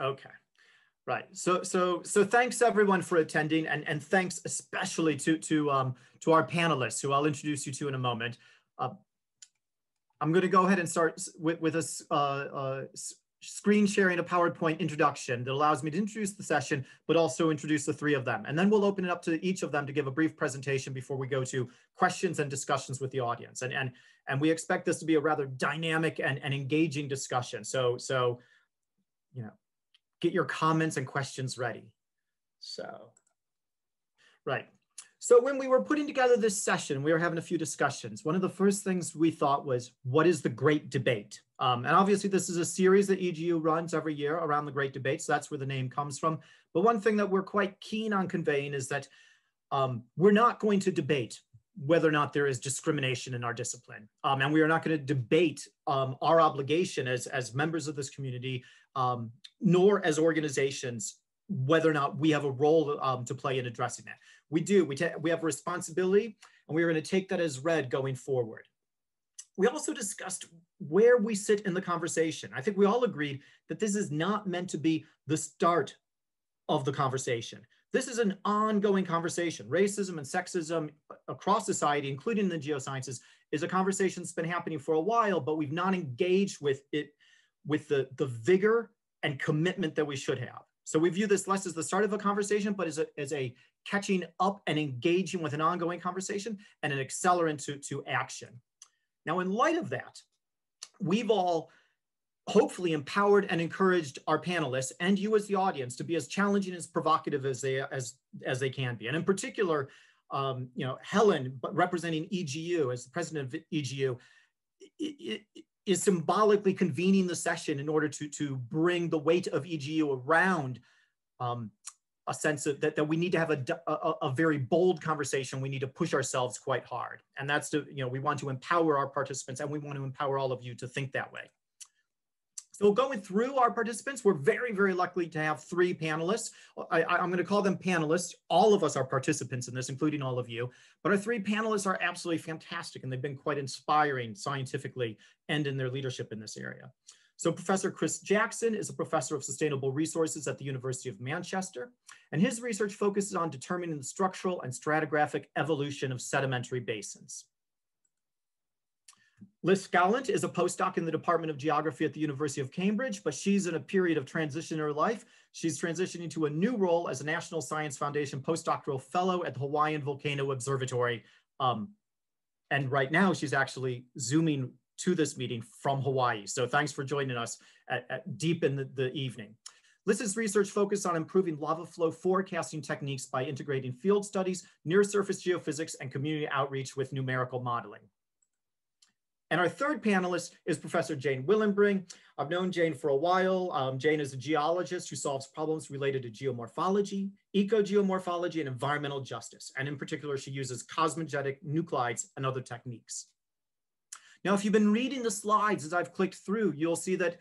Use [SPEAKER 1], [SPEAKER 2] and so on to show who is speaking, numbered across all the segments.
[SPEAKER 1] Okay. Right. So so so thanks everyone for attending and and thanks especially to to um to our panelists who I'll introduce you to in a moment. Uh, I'm going to go ahead and start with with a uh, uh, screen sharing a PowerPoint introduction that allows me to introduce the session, but also introduce the three of them. And then we'll open it up to each of them to give a brief presentation before we go to questions and discussions with the audience. And, and, and we expect this to be a rather dynamic and, and engaging discussion. So, so, you know, get your comments and questions ready. So, right. So when we were putting together this session, we were having a few discussions. One of the first things we thought was, what is the Great Debate? Um, and obviously this is a series that EGU runs every year around the Great Debate, so that's where the name comes from. But one thing that we're quite keen on conveying is that um, we're not going to debate whether or not there is discrimination in our discipline. Um, and we are not going to debate um, our obligation as, as members of this community, um, nor as organizations, whether or not we have a role um, to play in addressing that. We do. We, we have a responsibility, and we're going to take that as read going forward. We also discussed where we sit in the conversation. I think we all agreed that this is not meant to be the start of the conversation. This is an ongoing conversation. Racism and sexism across society, including in the geosciences, is a conversation that's been happening for a while, but we've not engaged with it with the, the vigor and commitment that we should have. So we view this less as the start of a conversation, but as a, as a catching up and engaging with an ongoing conversation and an accelerant to, to action. Now, in light of that, we've all hopefully empowered and encouraged our panelists and you as the audience to be as challenging as provocative as they as as they can be and in particular um, you know helen representing egu as the president of egu is symbolically convening the session in order to to bring the weight of egu around um, a sense of that, that we need to have a, a, a, very bold conversation. We need to push ourselves quite hard. And that's to, you know, we want to empower our participants and we want to empower all of you to think that way. So going through our participants, we're very, very lucky to have three panelists. I, am going to call them panelists. All of us are participants in this, including all of you. But our three panelists are absolutely fantastic and they've been quite inspiring scientifically and in their leadership in this area. So Professor Chris Jackson is a professor of sustainable resources at the University of Manchester, and his research focuses on determining the structural and stratigraphic evolution of sedimentary basins. Liz Gallant is a postdoc in the Department of Geography at the University of Cambridge, but she's in a period of transition in her life. She's transitioning to a new role as a National Science Foundation postdoctoral fellow at the Hawaiian Volcano Observatory. Um, and right now she's actually zooming to this meeting from Hawaii. So thanks for joining us at, at deep in the, the evening. Liz's research focused on improving lava flow forecasting techniques by integrating field studies, near surface geophysics, and community outreach with numerical modeling. And our third panelist is Professor Jane Willenbring. I've known Jane for a while. Um, Jane is a geologist who solves problems related to geomorphology, ecogeomorphology, and environmental justice. And in particular, she uses cosmogenic nuclides and other techniques. Now, if you've been reading the slides as I've clicked through, you'll see that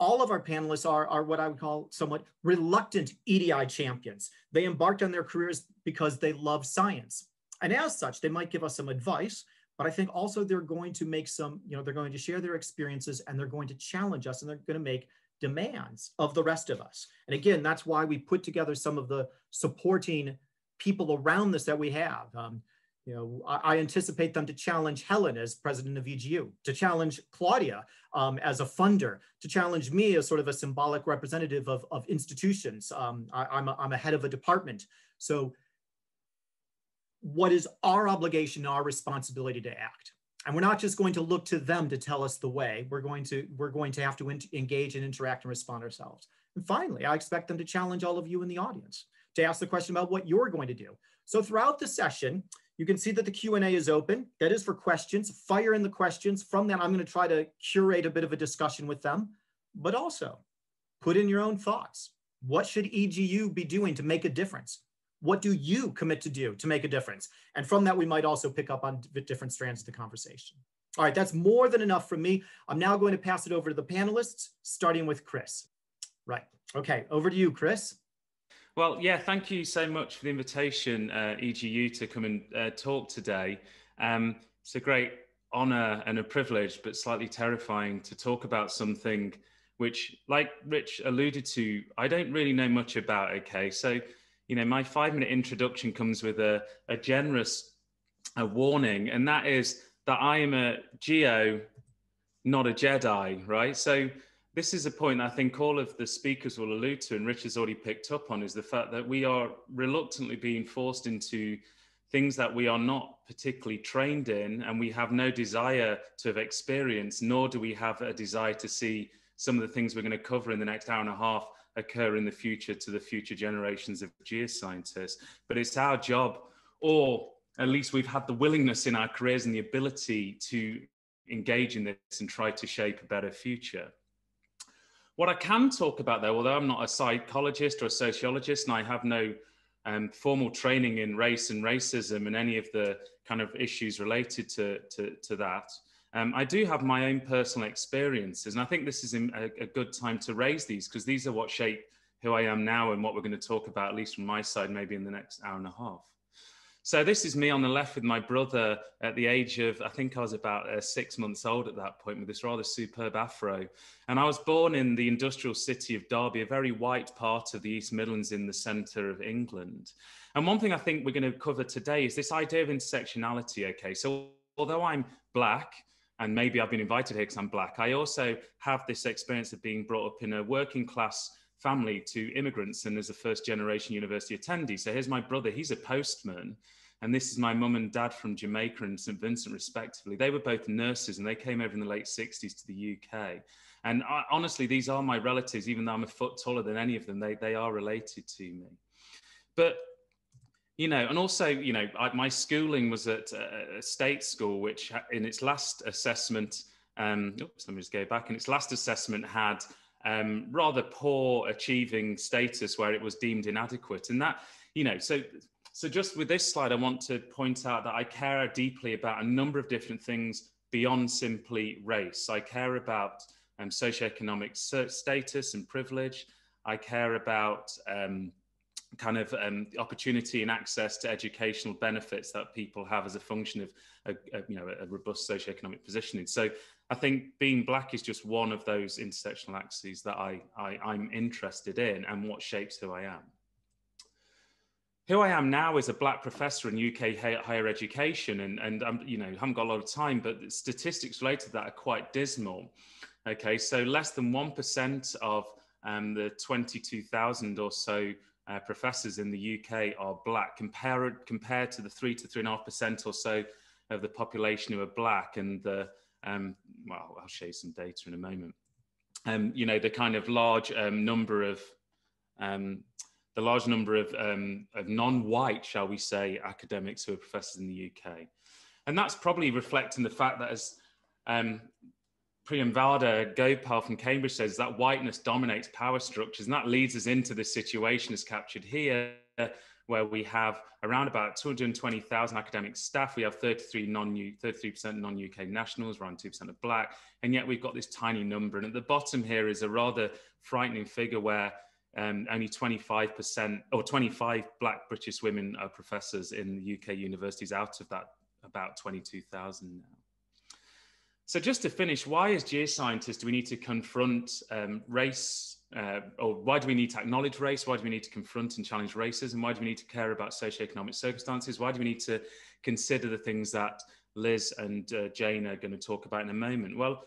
[SPEAKER 1] all of our panelists are, are what I would call somewhat reluctant EDI champions. They embarked on their careers because they love science. And as such, they might give us some advice, but I think also they're going to make some, you know, they're going to share their experiences and they're going to challenge us and they're going to make demands of the rest of us. And again, that's why we put together some of the supporting people around this that we have. Um, you know, I, I, anticipate them to challenge Helen as president of EGU, to challenge Claudia um, as a funder, to challenge me as sort of a symbolic representative of, of institutions. Um, I, am a, I'm a head of a department. So what is our obligation, our responsibility to act? And we're not just going to look to them to tell us the way. We're going to, we're going to have to engage and interact and respond ourselves. And finally, I expect them to challenge all of you in the audience to ask the question about what you're going to do. So throughout the session, you can see that the Q&A is open. That is for questions. Fire in the questions. From that, I'm going to try to curate a bit of a discussion with them, but also put in your own thoughts. What should EGU be doing to make a difference? What do you commit to do to make a difference? And from that, we might also pick up on different strands of the conversation. All right, that's more than enough from me. I'm now going to pass it over to the panelists, starting with Chris. Right, okay, over to you, Chris.
[SPEAKER 2] Well, yeah, thank you so much for the invitation, uh, EGU, to come and uh, talk today. Um, it's a great honour and a privilege, but slightly terrifying to talk about something which, like Rich alluded to, I don't really know much about. Okay, so you know, my five minute introduction comes with a, a generous a warning, and that is that I am a Geo, not a Jedi, right? So this is a point I think all of the speakers will allude to, and Rich has already picked up on, is the fact that we are reluctantly being forced into things that we are not particularly trained in, and we have no desire to have experienced, nor do we have a desire to see some of the things we're going to cover in the next hour and a half occur in the future to the future generations of geoscientists. But it's our job, or at least we've had the willingness in our careers and the ability to engage in this and try to shape a better future. What I can talk about, though, although I'm not a psychologist or a sociologist and I have no um, formal training in race and racism and any of the kind of issues related to, to, to that, um, I do have my own personal experiences. And I think this is a, a good time to raise these because these are what shape who I am now and what we're going to talk about, at least from my side, maybe in the next hour and a half. So this is me on the left with my brother at the age of, I think I was about uh, six months old at that point with this rather superb afro. And I was born in the industrial city of Derby, a very white part of the East Midlands in the centre of England. And one thing I think we're going to cover today is this idea of intersectionality. Okay, so although I'm black, and maybe I've been invited here because I'm black, I also have this experience of being brought up in a working class family to immigrants and as a first generation university attendee. So here's my brother, he's a postman and this is my mum and dad from Jamaica and St. Vincent, respectively. They were both nurses and they came over in the late 60s to the UK. And I, honestly, these are my relatives, even though I'm a foot taller than any of them, they, they are related to me. But, you know, and also, you know, I, my schooling was at a, a, state school, which in its last assessment, um, oops, let me just go back, in its last assessment had um, rather poor achieving status where it was deemed inadequate. And that, you know, so so just with this slide, I want to point out that I care deeply about a number of different things beyond simply race. I care about um, socioeconomic status and privilege. I care about um, kind of um, opportunity and access to educational benefits that people have as a function of a, a, you know a robust socioeconomic positioning. So I think being black is just one of those intersectional axes that I, I I'm interested in and what shapes who I am who I am now is a black professor in UK higher education, and and I'm you know haven't got a lot of time, but statistics related to that are quite dismal. Okay, so less than one percent of um, the twenty-two thousand or so uh, professors in the UK are black, compared compared to the three to three and a half percent or so of the population who are black, and the um, well, I'll show you some data in a moment. Um, you know the kind of large um, number of um, the large number of, um, of non-white, shall we say, academics who are professors in the UK. And that's probably reflecting the fact that as Priyamvada Gopal from Cambridge says, that whiteness dominates power structures. And that leads us into this situation as captured here, where we have around about 220,000 academic staff. We have 33 non 33% non-UK nationals, around 2% of black, and yet we've got this tiny number. And at the bottom here is a rather frightening figure where um, only 25% or 25 black British women are professors in UK universities out of that about 22,000 now. So just to finish, why as geoscientists do we need to confront um, race uh, or why do we need to acknowledge race? Why do we need to confront and challenge racism? Why do we need to care about socioeconomic circumstances? Why do we need to consider the things that Liz and uh, Jane are going to talk about in a moment? Well,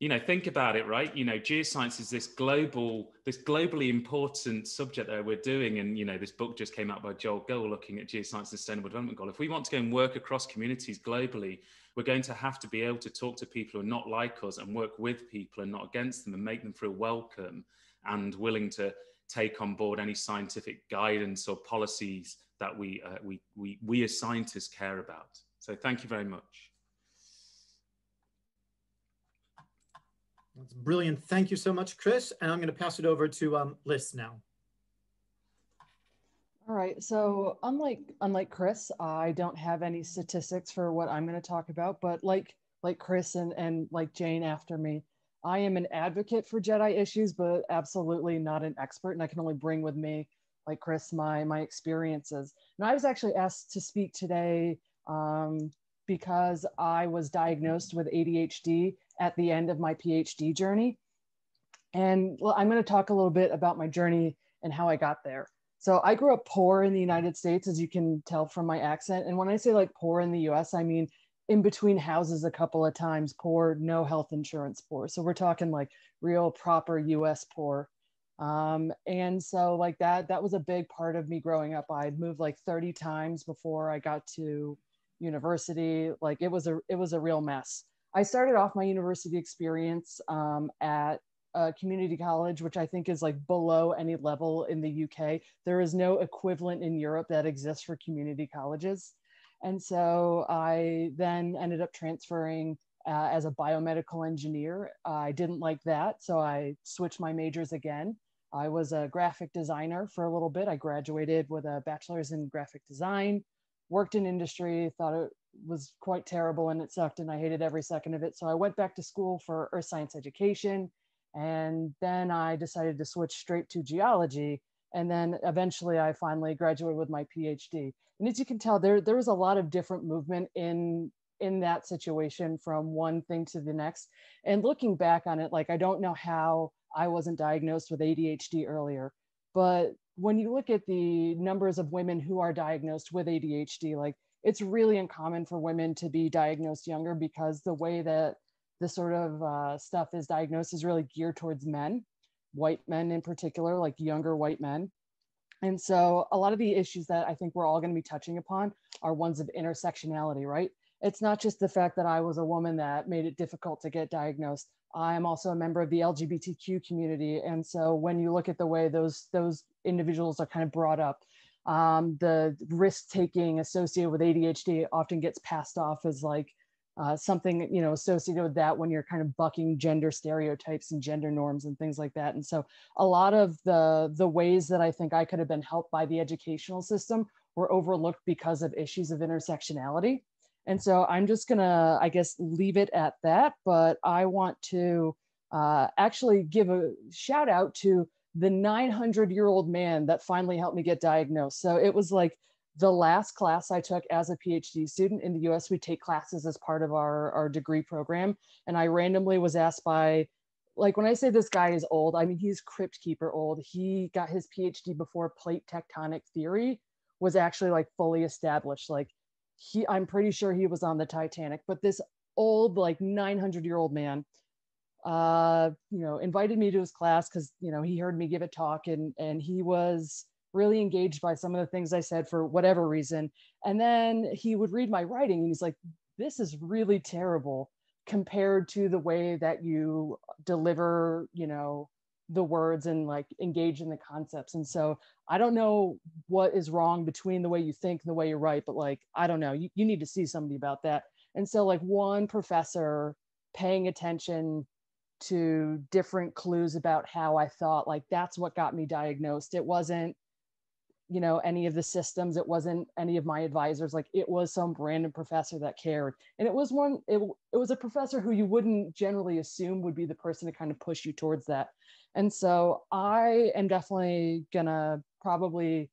[SPEAKER 2] you know think about it right you know geoscience is this global this globally important subject that we're doing and you know this book just came out by Joel Gill looking at geoscience and sustainable development goal if we want to go and work across communities globally we're going to have to be able to talk to people who are not like us and work with people and not against them and make them feel welcome and willing to take on board any scientific guidance or policies that we uh, we, we we as scientists care about so thank you very much
[SPEAKER 1] That's brilliant. Thank you so much, Chris. And I'm going to pass it over to um, Liz now.
[SPEAKER 3] All right. So unlike unlike Chris, I don't have any statistics for what I'm going to talk about. But like like Chris and and like Jane after me, I am an advocate for Jedi issues, but absolutely not an expert. And I can only bring with me, like Chris, my my experiences. And I was actually asked to speak today um, because I was diagnosed with ADHD at the end of my PhD journey. And I'm going to talk a little bit about my journey and how I got there. So I grew up poor in the United States, as you can tell from my accent. And when I say like poor in the US, I mean in between houses a couple of times, poor, no health insurance poor. So we're talking like real proper US poor. Um, and so like that, that was a big part of me growing up. I'd moved like 30 times before I got to university. Like it was a, it was a real mess. I started off my university experience um, at a community college, which I think is like below any level in the UK. There is no equivalent in Europe that exists for community colleges. And so I then ended up transferring uh, as a biomedical engineer. I didn't like that, so I switched my majors again. I was a graphic designer for a little bit. I graduated with a bachelor's in graphic design, worked in industry, thought it was quite terrible and it sucked and I hated every second of it. So I went back to school for earth science education. And then I decided to switch straight to geology. And then eventually I finally graduated with my PhD. And as you can tell, there, there was a lot of different movement in in that situation from one thing to the next. And looking back on it, like I don't know how I wasn't diagnosed with ADHD earlier, but when you look at the numbers of women who are diagnosed with ADHD, like it's really uncommon for women to be diagnosed younger because the way that this sort of uh, stuff is diagnosed is really geared towards men, white men in particular, like younger white men. And so a lot of the issues that I think we're all going to be touching upon are ones of intersectionality, right? It's not just the fact that I was a woman that made it difficult to get diagnosed. I am also a member of the LGBTQ community. And so when you look at the way those, those individuals are kind of brought up, um, the risk taking associated with ADHD often gets passed off as like uh, something you know associated with that when you're kind of bucking gender stereotypes and gender norms and things like that. And so a lot of the the ways that I think I could have been helped by the educational system were overlooked because of issues of intersectionality. And so I'm just gonna, I guess, leave it at that. But I want to uh, actually give a shout out to the 900 year old man that finally helped me get diagnosed. So it was like the last class I took as a PhD student in the US, we take classes as part of our, our degree program. And I randomly was asked by, like, when I say this guy is old, I mean, he's crypt keeper old. He got his PhD before plate tectonic theory was actually like fully established. Like, he, I'm pretty sure he was on the Titanic, but this old, like 900 year old man uh, you know, invited me to his class because you know he heard me give a talk and and he was really engaged by some of the things I said for whatever reason. And then he would read my writing and he's like, "This is really terrible compared to the way that you deliver, you know, the words and like engage in the concepts." And so I don't know what is wrong between the way you think and the way you write, but like I don't know, you, you need to see somebody about that. And so like one professor paying attention to different clues about how I thought like that's what got me diagnosed. It wasn't, you know, any of the systems. It wasn't any of my advisors. Like it was some random professor that cared. And it was one, it, it was a professor who you wouldn't generally assume would be the person to kind of push you towards that. And so I am definitely gonna probably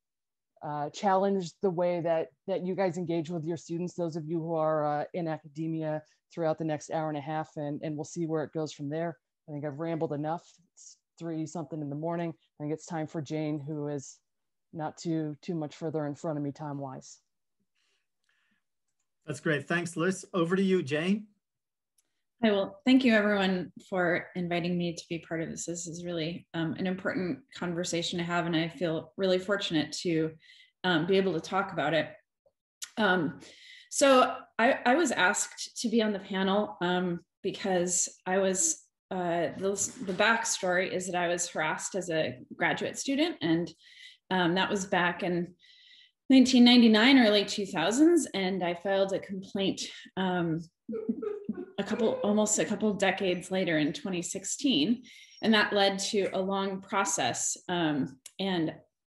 [SPEAKER 3] uh, challenge the way that that you guys engage with your students, those of you who are uh, in academia throughout the next hour and a half, and, and we'll see where it goes from there. I think I've rambled enough. It's three something in the morning. I think it's time for Jane, who is not too too much further in front of me time wise.
[SPEAKER 1] That's great. Thanks, Liz. Over to you, Jane.
[SPEAKER 4] Hi, well, thank you everyone for inviting me to be part of this. This is really um, an important conversation to have, and I feel really fortunate to um, be able to talk about it. Um, so I, I, was asked to be on the panel um, because I was, uh, the, the backstory is that I was harassed as a graduate student, and um, that was back in 1999, early 2000s, and I filed a complaint um, a couple, almost a couple decades later in 2016. And that led to a long process. Um, and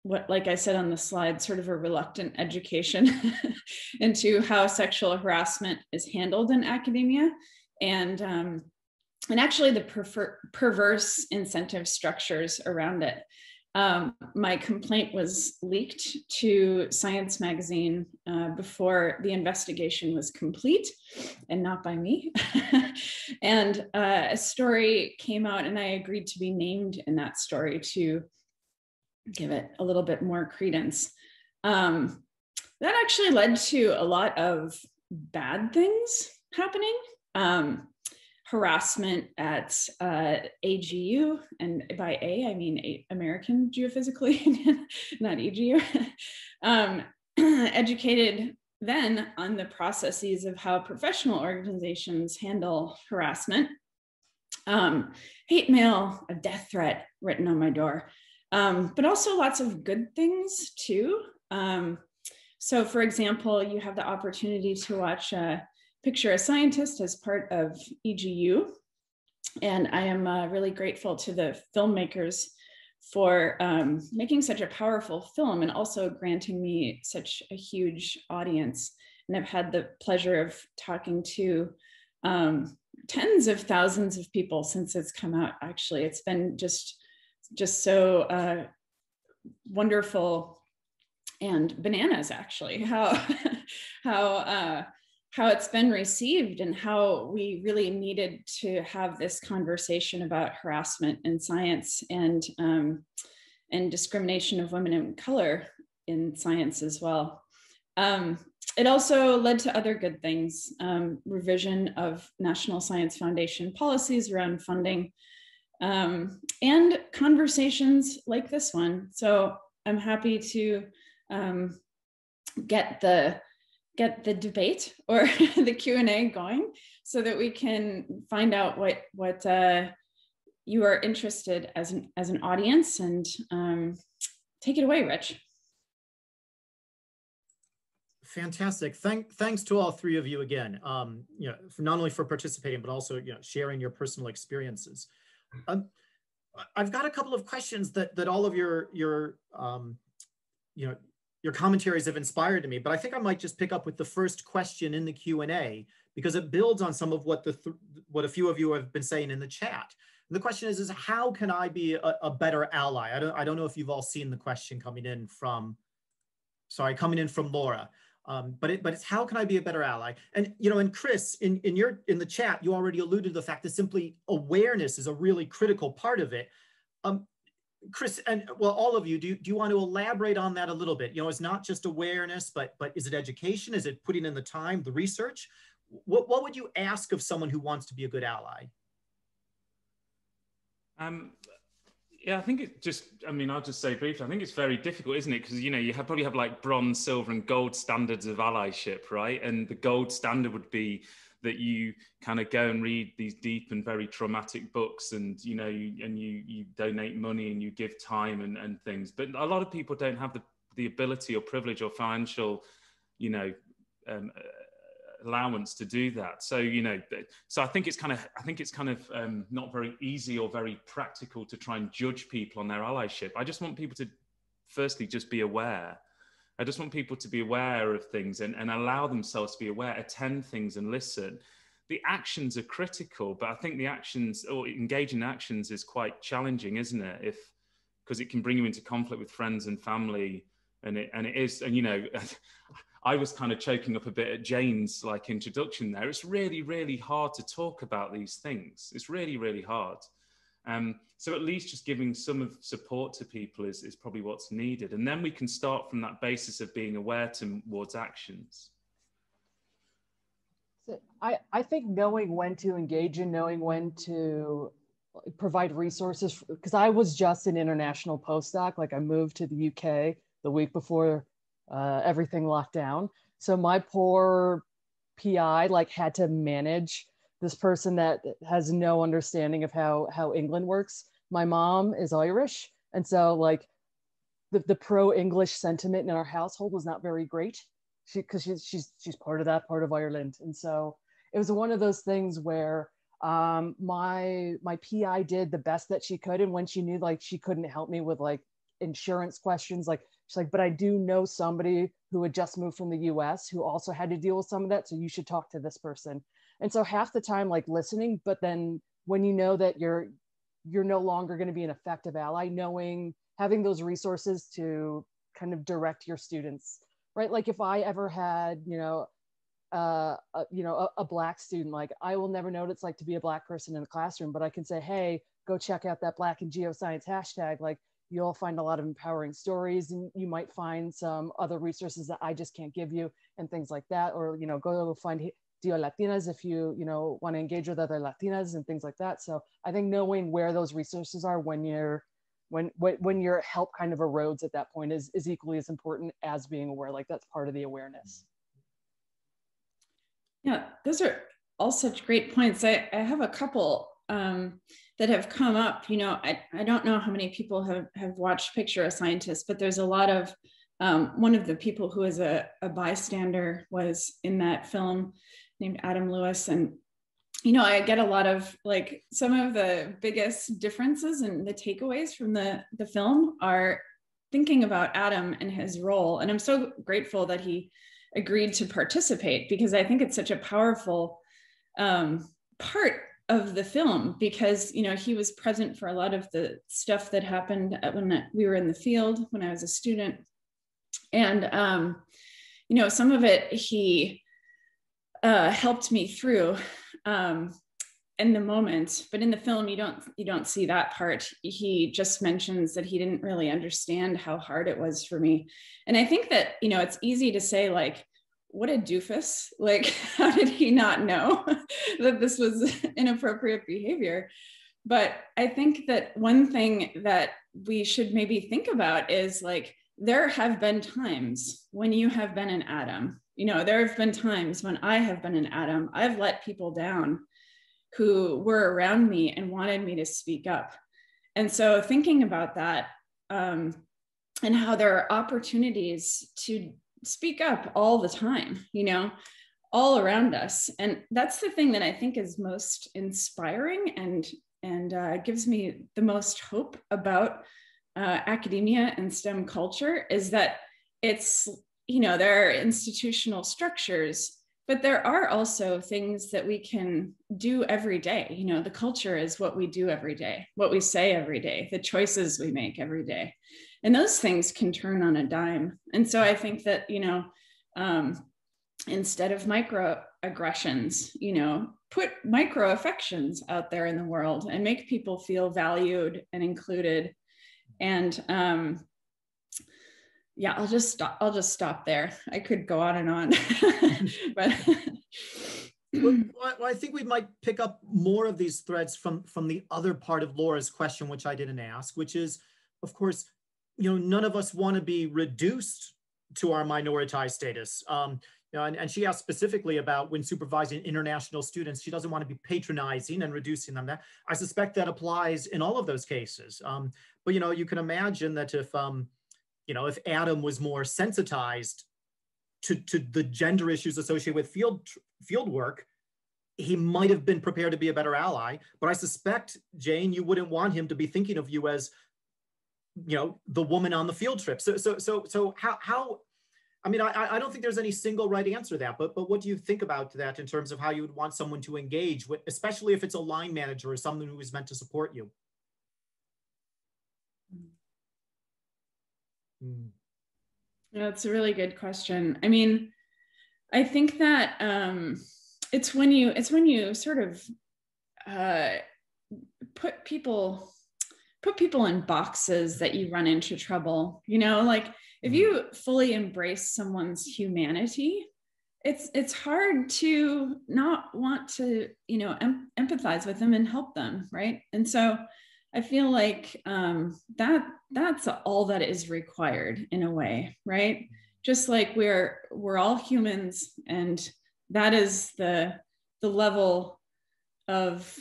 [SPEAKER 4] what, like I said on the slide, sort of a reluctant education into how sexual harassment is handled in academia. And, um, and actually the perverse incentive structures around it. Um, my complaint was leaked to Science Magazine uh, before the investigation was complete, and not by me. and uh, a story came out, and I agreed to be named in that story to give it a little bit more credence. Um, that actually led to a lot of bad things happening. Um, harassment at uh, AGU, and by A, I mean American Geophysical Union, not EGU, um, educated then on the processes of how professional organizations handle harassment. Um, hate mail, a death threat written on my door, um, but also lots of good things too. Um, so, for example, you have the opportunity to watch a Picture a Scientist as part of EGU. And I am uh, really grateful to the filmmakers for um, making such a powerful film and also granting me such a huge audience. And I've had the pleasure of talking to um, tens of thousands of people since it's come out. Actually, it's been just just so uh, wonderful and bananas. Actually, how how uh, how it's been received and how we really needed to have this conversation about harassment in science and um, and discrimination of women in color in science as well. Um, it also led to other good things, um, revision of National Science Foundation policies around funding um, and conversations like this one. So I'm happy to um, get the get the debate or the q&a going so that we can find out what what uh, you are interested as an as an audience and um, take it away rich.
[SPEAKER 1] Fantastic. Thank, thanks to all three of you again um, you know not only for participating but also you know sharing your personal experiences. Um, i've got a couple of questions that that all of your your um, you know your commentaries have inspired me, but I think I might just pick up with the first question in the Q&A because it builds on some of what the what a few of you have been saying in the chat. And the question is, is how can I be a, a, better ally? I don't, I don't know if you've all seen the question coming in from, sorry, coming in from Laura. Um, but it, but it's how can I be a better ally? And you know, and Chris, in in your in the chat, you already alluded to the fact that simply awareness is a really critical part of it. Um, Chris, and well, all of you, do, do you want to elaborate on that a little bit? You know, it's not just awareness, but but is it education? Is it putting in the time, the research? What, what would you ask of someone who wants to be a good ally?
[SPEAKER 2] Um, yeah, I think it just, I mean, I'll just say briefly, I think it's very difficult, isn't it? Because, you know, you have, probably have like bronze, silver, and gold standards of allyship, right? And the gold standard would be that you kind of go and read these deep and very traumatic books and you know you, and you you donate money and you give time and, and things. But a lot of people don't have the, the ability or privilege or financial you know um, allowance to do that. So you know so i think it's kind of i think it's kind of um, not very easy or very practical to try and judge people on their allyship. I just want people to firstly just be aware I just want people to be aware of things and, and allow themselves to be aware, attend things and listen. The actions are critical, but I think the actions or engaging in actions is quite challenging, isn't it? If because it can bring you into conflict with friends and family, and it and it is, and you know, I was kind of choking up a bit at Jane's like introduction there. It's really, really hard to talk about these things. It's really, really hard. Um, so at least just giving some of support to people is, is probably what's needed. And then we can start from that basis of being aware towards actions.
[SPEAKER 3] So I, I think knowing when to engage and knowing when to provide resources, because I was just an international postdoc, like I moved to the UK the week before uh, everything locked down. So my poor PI like had to manage this person that has no understanding of how how England works. My mom is Irish, and so like the, the pro English sentiment in our household was not very great. She because she's she's she's part of that part of Ireland, and so it was one of those things where um, my my PI did the best that she could, and when she knew like she couldn't help me with like insurance questions, like she's like, but I do know somebody who had just moved from the U.S. who also had to deal with some of that, so you should talk to this person and so half the time like listening but then when you know that you're you're no longer going to be an effective ally knowing having those resources to kind of direct your students, right? Like if I ever had, you know, uh, a, you know, a, a, black student, like I will never know what it's like to be a black person in the classroom, but I can say, hey, go check out that black and geoscience hashtag. Like you'll find a lot of empowering stories and you might find some other resources that I just can't give you and things like that. Or, you know, go find GeoLatinas if you, you know, want to engage with other Latinas and things like that. So I think knowing where those resources are when you're when when, when your help kind of erodes at that point is, is equally as important as being aware. Like that's part of the awareness.
[SPEAKER 4] Yeah, those are all such great points. I, I have a couple um, that have come up. You know, I, I don't know how many people have, have watched Picture a Scientist, but there's a lot of, um, one of the people who is a, a bystander was in that film named Adam Lewis. And, you know, I get a lot of like some of the biggest differences and the takeaways from the, the film are thinking about Adam and his role. And I'm so grateful that he agreed to participate because I think it's such a powerful um, part of the film because you know he was present for a lot of the stuff that happened when we were in the field when I was a student, and um, you know some of it he uh, helped me through um, in the moment. But in the film you don't you don't see that part. He just mentions that he didn't really understand how hard it was for me. And i think that you know it's easy to say like what a doofus. Like how did he not know that this was inappropriate behavior? But i think that one thing that we should maybe think about is like there have been times when you have been an adam you know there have been times when i have been an adam i've let people down who were around me and wanted me to speak up. And so thinking about that um, and how there are opportunities to speak up all the time, you know, all around us. And that's the thing that I think is most inspiring and and uh, gives me the most hope about uh, academia and STEM culture is that it's, you know, there are institutional structures but there are also things that we can do every day. You know the culture is what we do every day what we say every day the choices we make every day. And those things can turn on a dime. And so i think that you know um, instead of microaggressions you know put micro affections out there in the world and make people feel valued and included. And um, yeah i'll just stop i'll just stop there i could go on and on but
[SPEAKER 1] well, well, i think we might pick up more of these threads from from the other part of laura's question which i didn't ask which is of course you know none of us want to be reduced to our minoritized status um, you know, and, and she asked specifically about when supervising international students, she doesn't want to be patronizing and reducing them. That I suspect that applies in all of those cases. Um, but you know, you can imagine that if um, you know, if Adam was more sensitized to, to the gender issues associated with field field work, he might have been prepared to be a better ally. But I suspect, Jane, you wouldn't want him to be thinking of you as, you know, the woman on the field trip. So so so so how how I mean, I, I don't think there's any single right answer to that, but but what do you think about that in terms of how you would want someone to engage with, especially if it's a line manager or someone who is meant to support you?
[SPEAKER 4] Mm. That's a really good question. I mean, I think that um, it's when you it's when you sort of uh, put people put people in boxes that you run into trouble. You know, like if you mm-hmm. fully embrace someone's humanity, it's it's hard to not want to you know em- empathize with them and help them, right? And so I feel like um, that that's all that is required in a way, right? Just like we're we're all humans, and that is the the level of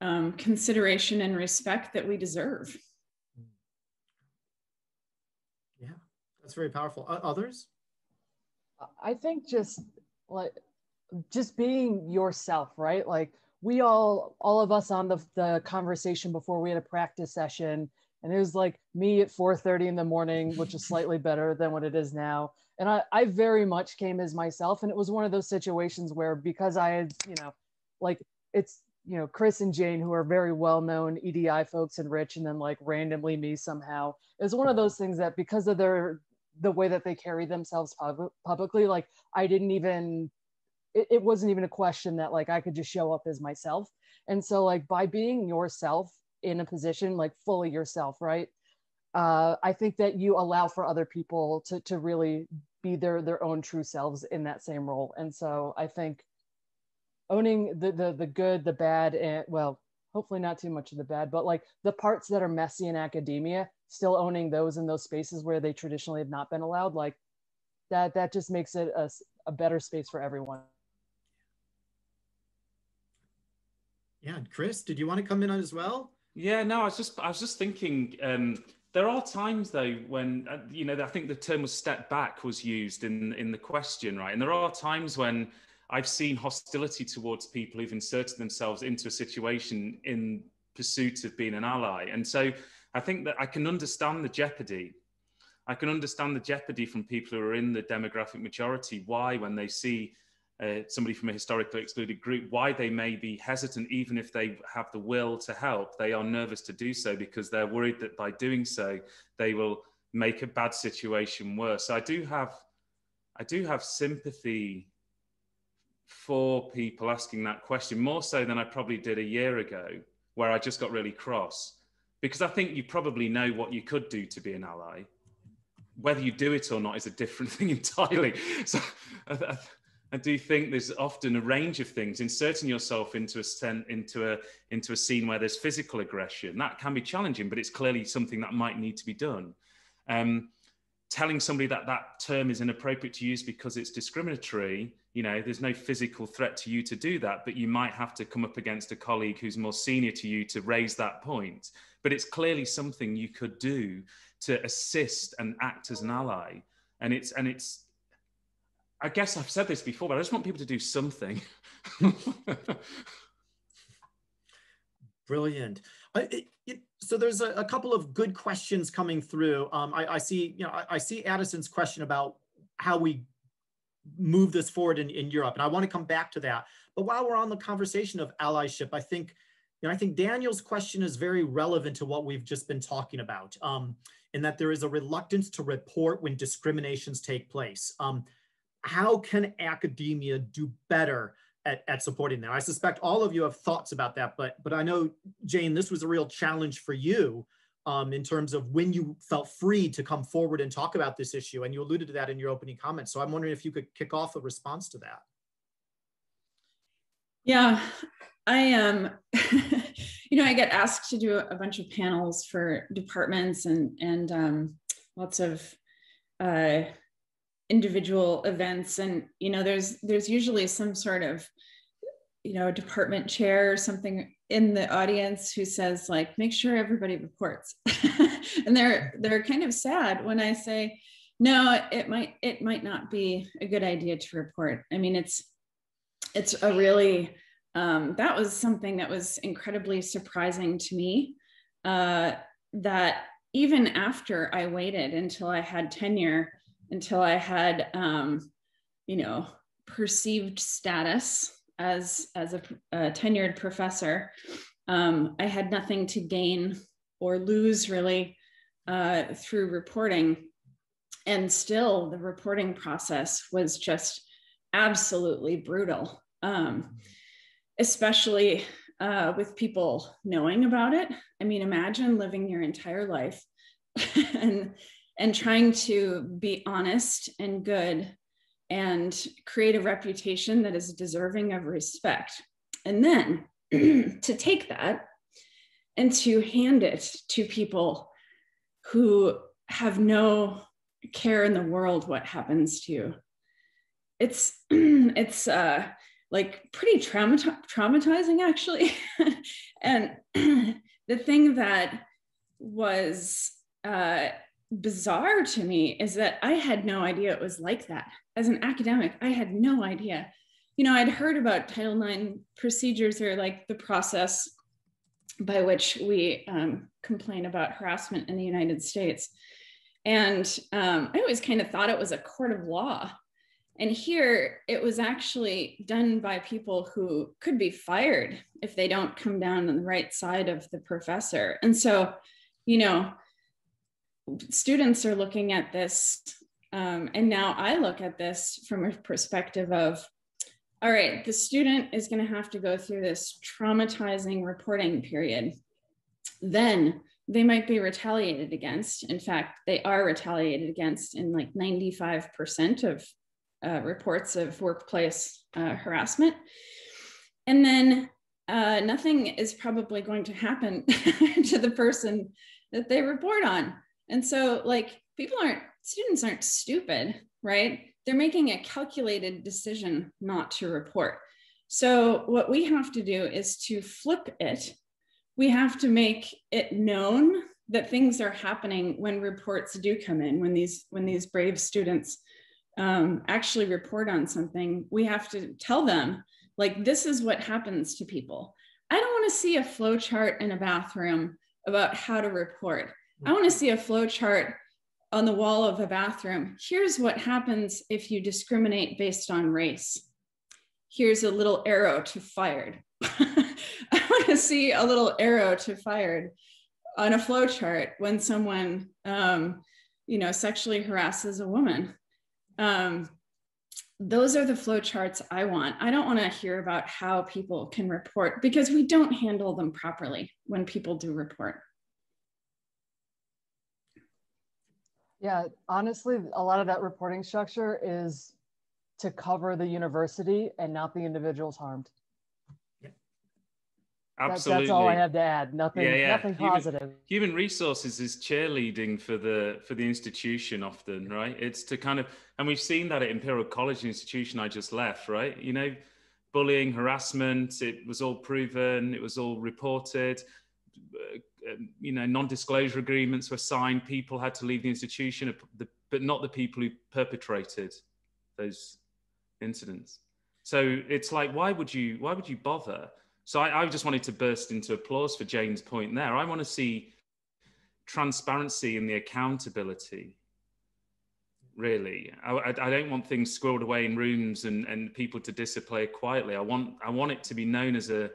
[SPEAKER 4] um, consideration and respect that we deserve.
[SPEAKER 1] Yeah, that's very powerful. Uh, others?
[SPEAKER 3] I think just like just being yourself, right? Like we all all of us on the, the conversation before we had a practice session and it was like me at 4.30 in the morning which is slightly better than what it is now and I, I very much came as myself and it was one of those situations where because i had you know like it's you know Chris and Jane, who are very well known EDI folks and Rich, and then like randomly me somehow. It was one of those things that because of their the way that they carry themselves pub- publicly, like I didn't even it, it wasn't even a question that like I could just show up as myself. And so like by being yourself in a position like fully yourself, right? Uh, I think that you allow for other people to to really be their their own true selves in that same role. And so I think owning the the the good, the bad, and well, hopefully not too much of the bad, but like the parts that are messy in academia, still owning those in those spaces where they traditionally have not been allowed, like that that just makes it a, a better space for everyone.
[SPEAKER 1] Yeah, Chris, did you want to come in on as well?
[SPEAKER 2] Yeah, no, I was just I was just thinking. Um, there are times though when uh, you know I think the term was step back was used in in the question, right? And there are times when I've seen hostility towards people who've inserted themselves into a situation in pursuit of being an ally. And so I think that I can understand the jeopardy. I can understand the jeopardy from people who are in the demographic majority. Why, when they see uh, somebody from a historically excluded group, why they may be hesitant, even if they have the will to help, they are nervous to do so because they're worried that by doing so, they will make a bad situation worse. So I do have, I do have sympathy for people asking that question, more so than I probably did a year ago, where I just got really cross. Because I think you probably know what you could do to be an ally. Whether you do it or not is a different thing entirely. So I, do think there's often a range of things. Inserting yourself into a into a into a scene where there's physical aggression that can be challenging, but it's clearly something that might need to be done. Um, telling somebody that that term is inappropriate to use because it's discriminatory you know there's no physical threat to you to do that but you might have to come up against a colleague who's more senior to you to raise that point but it's clearly something you could do to assist and act as an ally and it's and it's i guess i've said this before but i just want people to do something
[SPEAKER 1] brilliant it, it, so there's a, a, couple of good questions coming through um, I, I, see you know I, I see addison's question about how we move this forward in, in Europe. And I want to come back to that. But while we're on the conversation of allyship, I think, you know, I think Daniel's question is very relevant to what we've just been talking about, um, in that there is a reluctance to report when discriminations take place. Um, how can academia do better at, at supporting that? I suspect all of you have thoughts about that, but but I know Jane, this was a real challenge for you um, in terms of when you felt free to come forward and talk about this issue. And you alluded to that in your opening comments. So I'm wondering if you could kick off a response to that.
[SPEAKER 4] Yeah, I am. Um, you know, I get asked to do a bunch of panels for departments and and um, lots of uh, individual events, and you know, there's there's usually some sort of you know department chair or something in the audience who says like make sure everybody reports. And they're they're kind of sad when i say no it might it might not be a good idea to report. I mean it's it's a really um, that was something that was incredibly surprising to me uh, that even after i waited until i had tenure until i had um, you know perceived status as as a, a tenured professor, um, I had nothing to gain or lose really uh, through reporting, and still the reporting process was just absolutely brutal, um, especially uh, with people knowing about it. I mean, imagine living your entire life and and trying to be honest and good and create a reputation that is deserving of respect. And then to take that and to hand it to people who have no care in the world what happens to you. It's it's uh, like pretty traumati- traumatizing actually. and the thing that was uh, bizarre to me is that I had no idea it was like that. As an academic, I had no idea. You know, I'd heard about Title IX procedures or like the process by which we um, complain about harassment in the United States. And um, I always kind of thought it was a court of law. And here it was actually done by people who could be fired if they don't come down on the right side of the professor. And so, you know, students are looking at this. Um, and now I look at this from a perspective of all right, the student is going to have to go through this traumatizing reporting period. Then they might be retaliated against. In fact, they are retaliated against in like 95% of uh, reports of workplace uh, harassment. And then uh, nothing is probably going to happen to the person that they report on. And so, like, people aren't, students aren't stupid, right? They're making a calculated decision not to report. So, what we have to do is to flip it. We have to make it known that things are happening when reports do come in, when these when these brave students um, actually report on something, we have to tell them, like, this is what happens to people. I don't want to see a flow chart in a bathroom about how to report. I want to see a flow chart on the wall of a bathroom. Here's what happens if you discriminate based on race. Here's a little arrow to fired. I want to see a little arrow to fired on a flow chart when someone, um, you know, sexually harasses a woman um, those are the flow charts I want. I don't want to hear about how people can report because we don't handle them properly when people do report.
[SPEAKER 3] Yeah, honestly, a lot of that reporting structure is to cover the university and not the individuals harmed.
[SPEAKER 2] Absolutely.
[SPEAKER 3] That's, all I have to add. Nothing, yeah, yeah. nothing positive.
[SPEAKER 2] Human, human, resources is cheerleading for the for the institution often, right? It's to kind of, and we've seen that at Imperial College, institution I just left, right? You know, bullying, harassment, it was all proven, it was all reported. Uh, you know, non-disclosure agreements were signed. People had to leave the institution, but not the people who perpetrated those incidents. So it's like, why would you? Why would you bother? So I, I just wanted to burst into applause for Jane's point there. I want to see transparency and the accountability really I, I, don't want things squirreled away in rooms and, and people to disappear quietly i want i want it to be known as a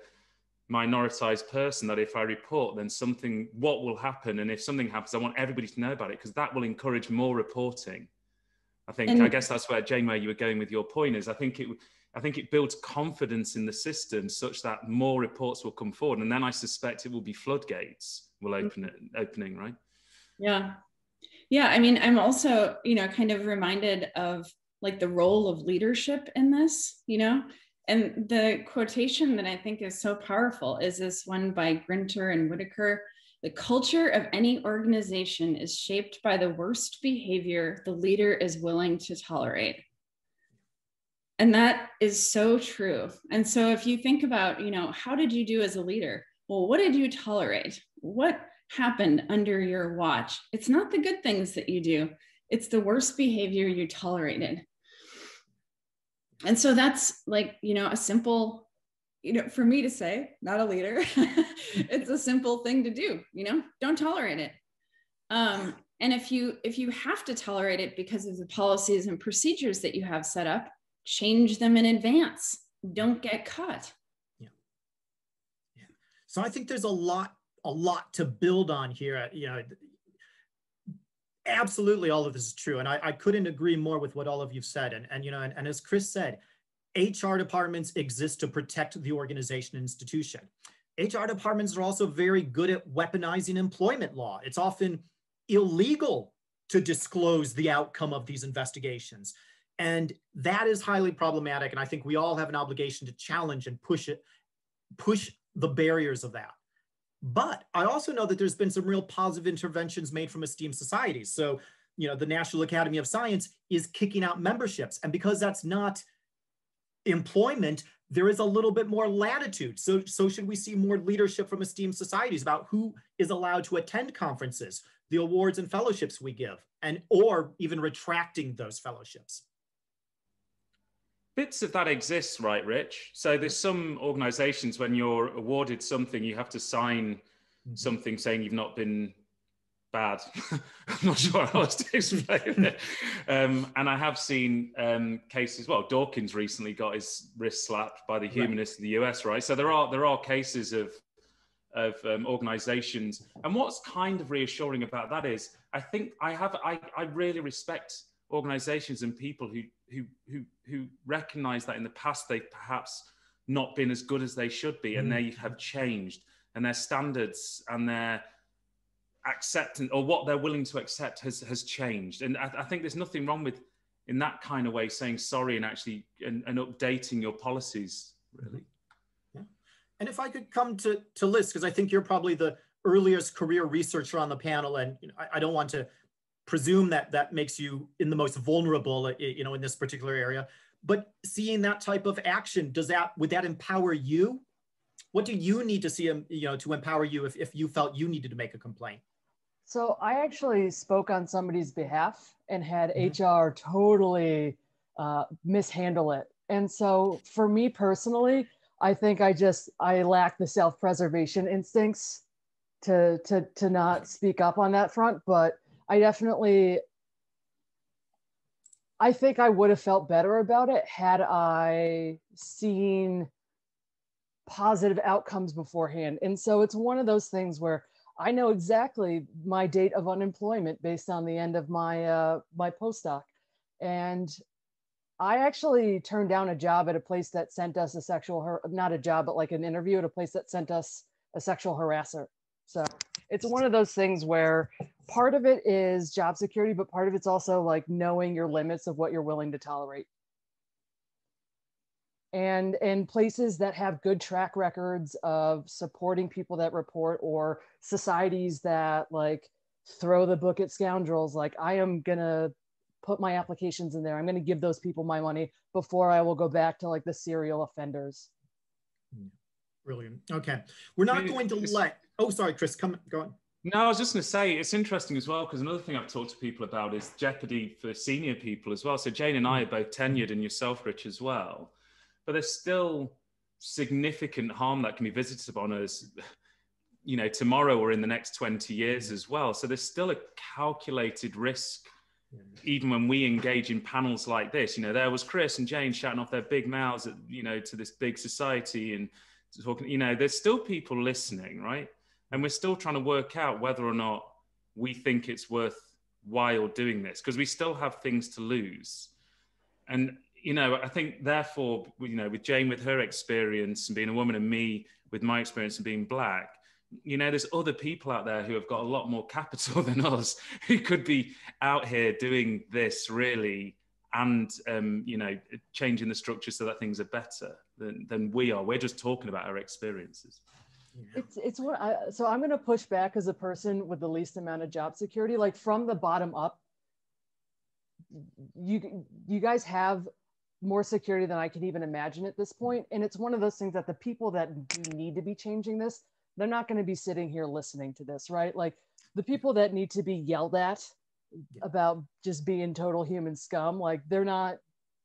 [SPEAKER 2] minoritized person that if i report then something what will happen? And if something happens i want everybody to know about it because that will encourage more reporting i think. And, i guess that's where jane where you were going with your point is i think it I think it builds confidence in the system such that more reports will come forward, and then I suspect it will be floodgates will mm-hmm. open it, opening, right?
[SPEAKER 4] Yeah, yeah. I mean, I'm also, you know, kind of reminded of like the role of leadership in this, you know, and the quotation that I think is so powerful is this one by Gruenert and Whitaker. The culture of any organization is shaped by the worst behavior the leader is willing to tolerate. And that is so true. And so if you think about you know how did you do as a leader? Well what did you tolerate? What happened under your watch? It's not the good things that you do. It's the worst behavior you tolerated and so that's like you know a simple you know for me to say not a leader it's a simple thing to do you know don't tolerate it um, and if you if you have to tolerate it because of the policies and procedures that you have set up change them in advance. Don't get caught.
[SPEAKER 1] Yeah. Yeah. So I think there's a lot, a lot to build on here. You know, absolutely all of this is true. And I, I couldn't agree more with what all of you've said. And, and you know, and, and as Chris said, HR departments exist to protect the organization institution. HR departments are also very good at weaponizing employment law. It's often illegal to disclose the outcome of these investigations. And that is highly problematic. And I think we all have an obligation to challenge and push it, push the barriers of that. But I also know that there's been some real positive interventions made from esteemed societies. So, you know, the National Academy of Science is kicking out memberships. And because that's not employment, there is a little bit more latitude. So, so should we see more leadership from esteemed societies about who is allowed to attend conferences, the awards and fellowships we give, and or even retracting those fellowships?
[SPEAKER 2] Bits of that exists, right, Rich? So there's some organizations when you're awarded something, you have to sign mm-hmm. something saying you've not been bad. I'm not sure how else to explain it. Um, and I have seen um, cases. Well, Dawkins recently got his wrist slapped by the humanists right. in the US, right? So there are there are cases of of um, organizations. And what's kind of reassuring about that is, I think I have I, I really respect organizations and people who who who who recognize that in the past they've perhaps not been as good as they should be, and mm. they have changed, and their standards and their acceptance or what they're willing to accept has has changed. And I, I, think there's nothing wrong with in that kind of way saying sorry and actually and, and updating your policies really.
[SPEAKER 1] Yeah. And if I could come to to Liz, because I think you're probably the earliest career researcher on the panel, and you know, I, I don't want to presume that that makes you in the most vulnerable, uh, you know, in this particular area. But seeing that type of action, does that would that empower you? What do you need to see, you know, to empower you if, if you felt you needed to make a complaint?
[SPEAKER 3] So I actually spoke on somebody's behalf and had mm-hmm. HR totally uh, mishandle it. And so for me personally, I think I just I lack the self-preservation instincts to to to not speak up on that front. But I definitely I think I would have felt better about it had I seen positive outcomes beforehand. And so it's one of those things where I know exactly my date of unemployment based on the end of my uh, my postdoc, and I actually turned down a job at a place that sent us a sexual har- not a job but like an interview at a place that sent us a sexual harasser. So it's one of those things where part of it is job security, but part of it's also like knowing your limits of what you're willing to tolerate. And in places that have good track records of supporting people that report or societies that like throw the book at scoundrels, like I am gonna put my applications in there. I'm gonna give those people my money before I will go back to like the serial offenders. Hmm.
[SPEAKER 1] Brilliant. Okay. We're not going to let, oh, sorry, Chris, come, go on.
[SPEAKER 2] No, I was just going to say it's interesting as well because another thing I've talked to people about is jeopardy for senior people as well. So Jane and I mm. are both tenured, and yourself, Rich, as well. But there's still significant harm that can be visited upon us, you know, tomorrow or in the next 20 years mm. as well. So there's still a calculated risk, even when we engage in panels like this. You know, there was Chris and Jane shouting off their big mouths, at, you know, to this big society and talking. You know, there's still people listening, right? And we're still trying to work out whether or not we think it's worthwhile doing this because we still have things to lose. And you know i think therefore you know with jane with her experience and being a woman and me with my experience and being black you know there's other people out there who have got a lot more capital than us who could be out here doing this really and um, you know changing the structure so that things are better than, than we are. We're just talking about our experiences
[SPEAKER 3] it's it's what I so I'm gonna push back as a person with the least amount of job security, like from the bottom up. You you guys have more security than I can even imagine at this point, and it's one of those things that the people that do need to be changing this, they're not going to be sitting here listening to this, right? Like the people that need to be yelled at about just being total human scum, like they're not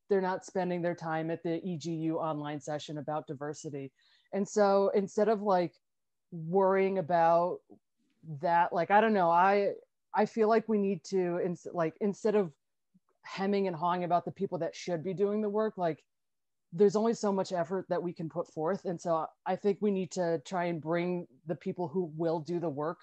[SPEAKER 3] they're not spending their time at the EGU online session about diversity. And so instead of like worrying about that like i don't know i i feel like we need to in, like instead of hemming and hawing about the people that should be doing the work like there's only so much effort that we can put forth. And so i think we need to try and bring the people who will do the work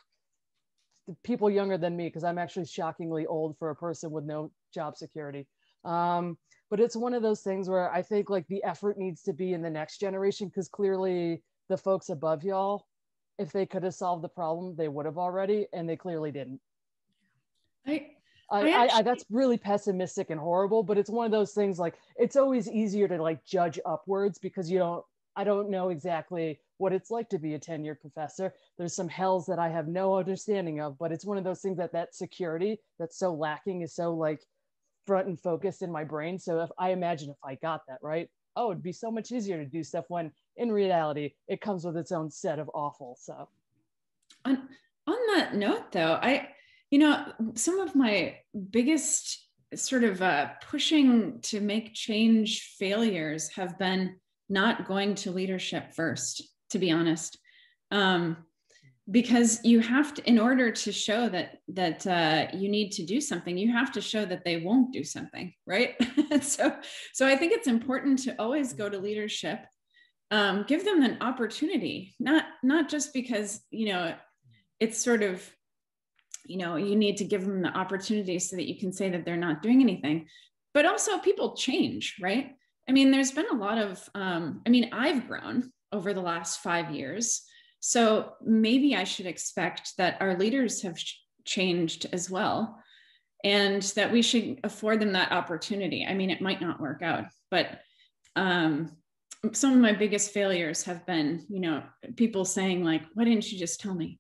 [SPEAKER 3] the people younger than me because i'm actually shockingly old for a person with no job security. Um, but it's one of those things where i think like the effort needs to be in the next generation because clearly the folks above y'all if they could have solved the problem, they would have already, and they clearly didn't.
[SPEAKER 4] I,
[SPEAKER 3] I, I, actually, I, that's really pessimistic and horrible, but it's one of those things like it's always easier to like judge upwards because you don't, I don't know exactly what it's like to be a tenured professor. There's some hells that I have no understanding of, but it's one of those things that that security that's so lacking is so like front and focused in my brain. So if I imagine if I got that right, oh, it'd be so much easier to do stuff when in reality, it comes with its own set of awful. So,
[SPEAKER 4] on on that note, though, I you know some of my biggest sort of uh, pushing to make change failures have been not going to leadership first. To be honest, um, because you have to in order to show that that uh, you need to do something you have to show that they won't do something right? So so i think it's important to always go to leadership um, give them an opportunity not not just because you know it's sort of you know you need to give them the opportunity so that you can say that they're not doing anything but also people change right? I mean there's been a lot of um, i mean i've grown over the last five years so maybe I should expect that our leaders have changed as well and that we should afford them that opportunity. I mean, it might not work out, but um, some of my biggest failures have been, you know, people saying, like, why didn't you just tell me?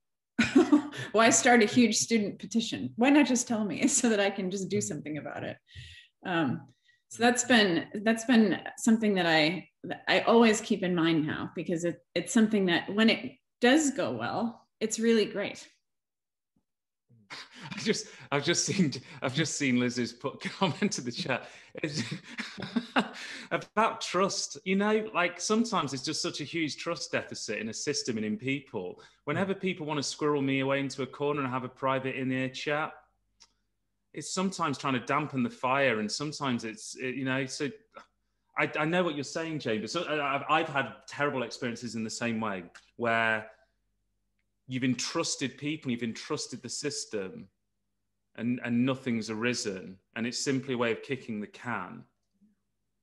[SPEAKER 4] Why start a huge student petition? Why not just tell me so that I can just do something about it? Um, so that's been that's been something that I I always keep in mind now because it, it's something that when it does go well, it's really great.
[SPEAKER 2] I just I've just seen I've just seen Liz's put comment to the chat about trust. You know, like sometimes it's just such a huge trust deficit in a system and in people. Whenever mm. people want to squirrel me away into a corner and have a private in ear chat, it's sometimes trying to dampen the fire, and sometimes it's it, you know so. I, I, know what you're saying, Jay, but so, I've, I've had terrible experiences in the same way where you've entrusted people, you've entrusted the system, and, and nothing's arisen. And it's simply a way of kicking the can.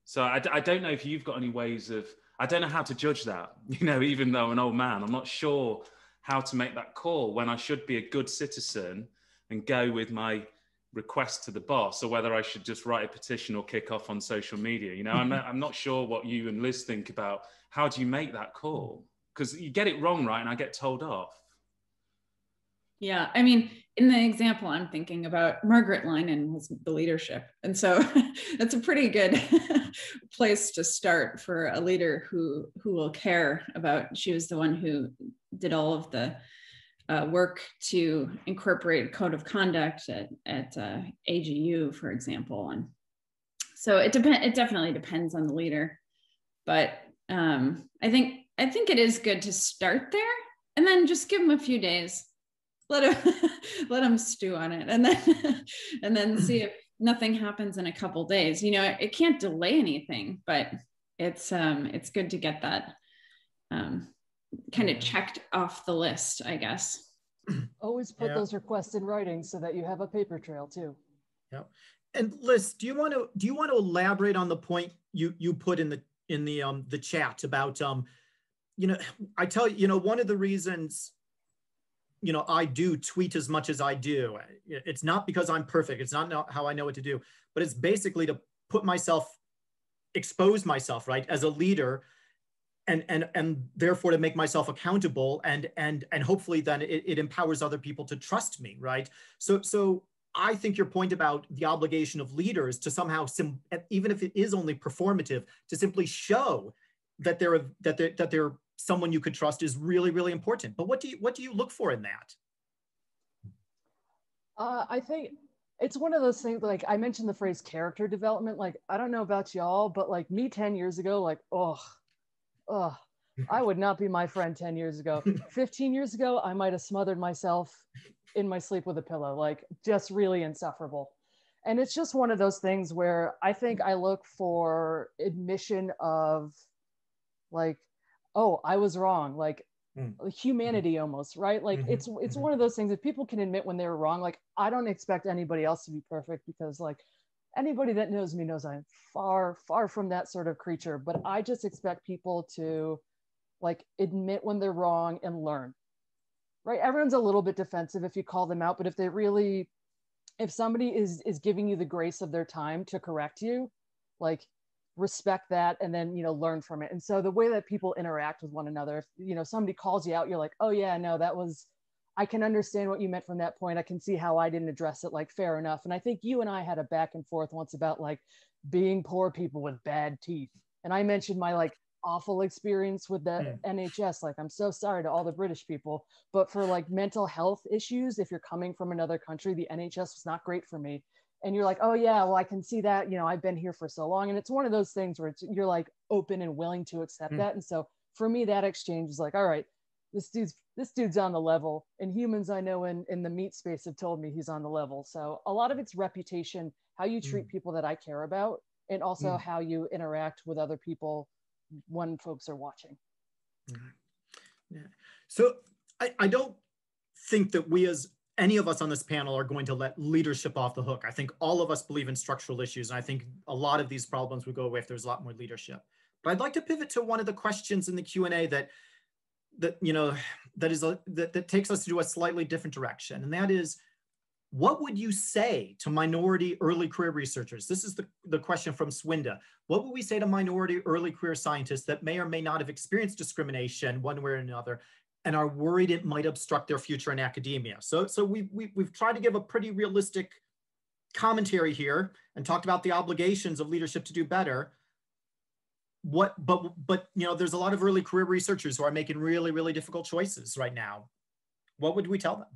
[SPEAKER 2] So I, I don't know if you've got any ways of, I don't know how to judge that, you know, even though I'm an old man, I'm not sure how to make that call when I should be a good citizen and go with my request to the boss or whether I should just write a petition or kick off on social media. You know, I'm, I'm not sure what you and Liz think about how do you make that call? Because you get it wrong, right? And I get told off.
[SPEAKER 4] Yeah, I mean, in the example I'm thinking about, Margaret Leinen was the leadership. And so that's a pretty good place to start for a leader who who will care about. She was the one who did all of the uh, work to incorporate a code of conduct at, at uh, AGU, for example. And so it depends. It definitely depends on the leader, but um, I think I think it is good to start there and then just give them a few days. Let them let them stew on it, and then and then see if nothing happens in a couple days. You know, it can't delay anything, but it's um it's good to get that um kind of checked off the list, I guess.
[SPEAKER 3] Always put yeah. those requests in writing so that you have a paper trail too.
[SPEAKER 1] Yeah. And Liz, do you want to do you want to elaborate on the point you you put in the in the um the chat about um you know I tell you you know one of the reasons you know I do tweet as much as I do it's not because I'm perfect. It's not how I know what to do but it's basically to put myself expose myself right as a leader and and and therefore to make myself accountable and and and hopefully then it, it empowers other people to trust me right? So so i think your point about the obligation of leaders to somehow even if it is only performative to simply show that they're that they're that they're someone you could trust is really really important but what do you what do you look for in that
[SPEAKER 3] uh, i think it's one of those things like i mentioned the phrase character development like i don't know about y'all but like me 10 years ago like oh oh, I would not be my friend 10 years ago. 15 years ago, I might have smothered myself in my sleep with a pillow, like just really insufferable. And it's just one of those things where I think I look for admission of like, oh, I was wrong, like mm. humanity almost, right? Like mm-hmm. it's it's mm-hmm. one of those things that people can admit when they're wrong. Like I don't expect anybody else to be perfect because like anybody that knows me knows I'm far, far from that sort of creature, but I just expect people to like admit when they're wrong and learn. Right? Everyone's a little bit defensive if you call them out, but if they really if somebody is is giving you the grace of their time to correct you, like respect that and then you know learn from it. And so the way that people interact with one another, if you know somebody calls you out, you're like, "Oh yeah, no, that was I can understand what you meant from that point. I can see how I didn't address it like fair enough. And I think you and I had a back and forth once about like being poor people with bad teeth. And I mentioned my like awful experience with the mm. NHS. Like, I'm so sorry to all the British people, but for like mental health issues, if you're coming from another country, the NHS was not great for me. And you're like, oh yeah, well I can see that. You know, I've been here for so long, and it's one of those things where you're like open and willing to accept mm. that. And so for me, that exchange is like, all right, this dude's this dude's on the level. And humans I know in, in the meat space have told me he's on the level. So a lot of it's reputation, how you treat mm. people that I care about, and also mm. how you interact with other people when folks are watching.
[SPEAKER 1] Yeah. So I, I don't think that we as any of us on this panel are going to let leadership off the hook. I think all of us believe in structural issues. And I think a lot of these problems would go away if there's a lot more leadership. But I'd like to pivot to one of the questions in the Q&A that that you know that is a, that, that takes us to a slightly different direction and that is what would you say to minority early career researchers this is the, the question from swinda what would we say to minority early career scientists that may or may not have experienced discrimination one way or another and are worried it might obstruct their future in academia. So so we, we, we've tried to give a pretty realistic commentary here and talked about the obligations of leadership to do better. What but but you know there's a lot of early career researchers who are making really really difficult choices right now. What would we tell them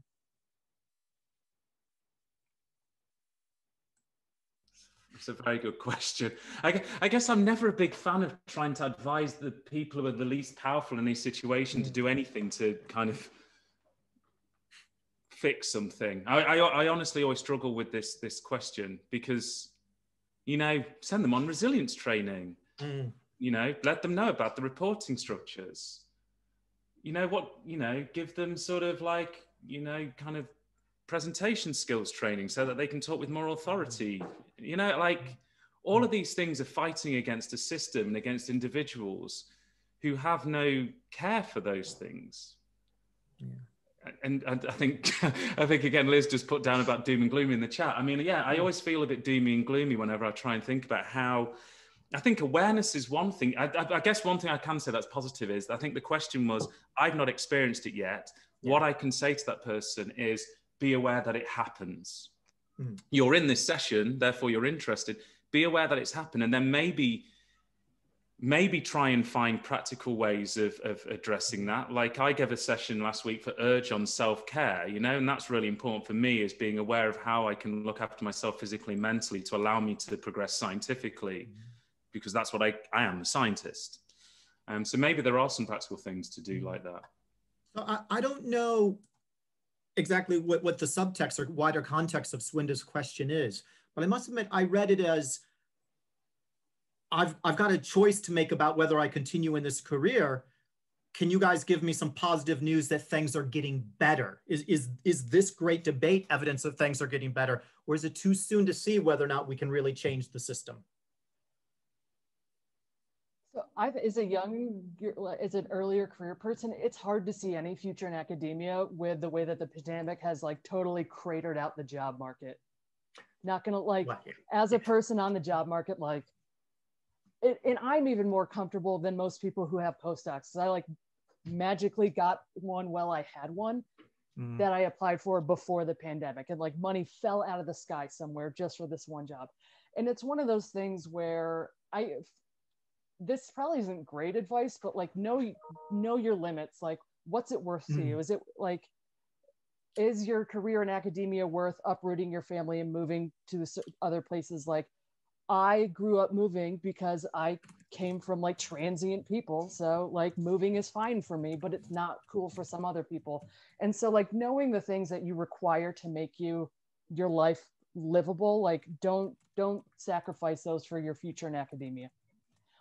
[SPEAKER 2] It's a very good question. I, I, guess I'm never a big fan of trying to advise the people who are the least powerful in these situation to do anything to kind of fix something. I, I, I honestly always struggle with this this question because, you know, send them on resilience training. Mm you know let them know about the reporting structures you know what you know give them sort of like you know kind of presentation skills training so that they can talk with more mm. authority you know like all of mm. these things are fighting against a system and against individuals who have no care for those things yeah. And, and I think I think again Liz just put down about doom and gloom in the chat. I mean, yeah, I always feel a bit doomy and gloomy whenever I try and think about how I think awareness is one thing. I, I, I, guess one thing I can say that's positive is I think the question was, I've not experienced it yet. Yeah. What I can say to that person is be aware that it happens. Mm. You're in this session, therefore you're interested. Be aware that it's happened. And then maybe, maybe try and find practical ways of, of addressing that. Like I gave a session last week for URGE on self-care, you know, and that's really important for me is being aware of how I can look after myself physically mentally to allow me to progress scientifically. Mm because that's what I, I am, a scientist. Um, so maybe there are some practical things to do like that.
[SPEAKER 1] I, I don't know exactly what, what the subtext or wider context of Swinda's question is, but I must admit I read it as I've, I've got a choice to make about whether I continue in this career. Can you guys give me some positive news that things are getting better? Is, is, is this great debate evidence that things are getting better? Or is it too soon to see whether or not we can really change the system?
[SPEAKER 3] So I, as a young, as an earlier career person, it's hard to see any future in academia with the way that the pandemic has like totally cratered out the job market. Not gonna like, as a person on the job market, like, it, and I'm even more comfortable than most people who have postdocs. I like magically got one while I had one mm. that I applied for before the pandemic, and like money fell out of the sky somewhere just for this one job. And it's one of those things where I this probably isn't great advice, but like know know your limits. Like, what's it worth mm. to you? Mm. Is it like is your career in academia worth uprooting your family and moving to other places? Like, I grew up moving because I came from like transient people. So, like, moving is fine for me, but it's not cool for some other people. And so, like, knowing the things that you require to make you your life livable, like, don't don't sacrifice those for your future in academia.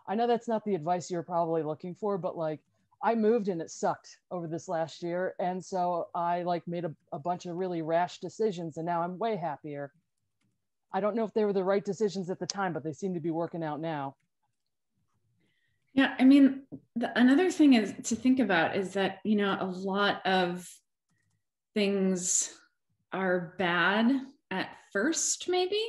[SPEAKER 3] I know that's not the advice you're probably looking for, but like I moved and it sucked over this last year. And so I like made a, a bunch of really rash decisions and now I'm way happier. I don't know if they were the right decisions at the time, but they seem to be working out now.
[SPEAKER 4] Yeah, I mean, the, another thing is to think about is that, you know, a lot of things are bad at first, maybe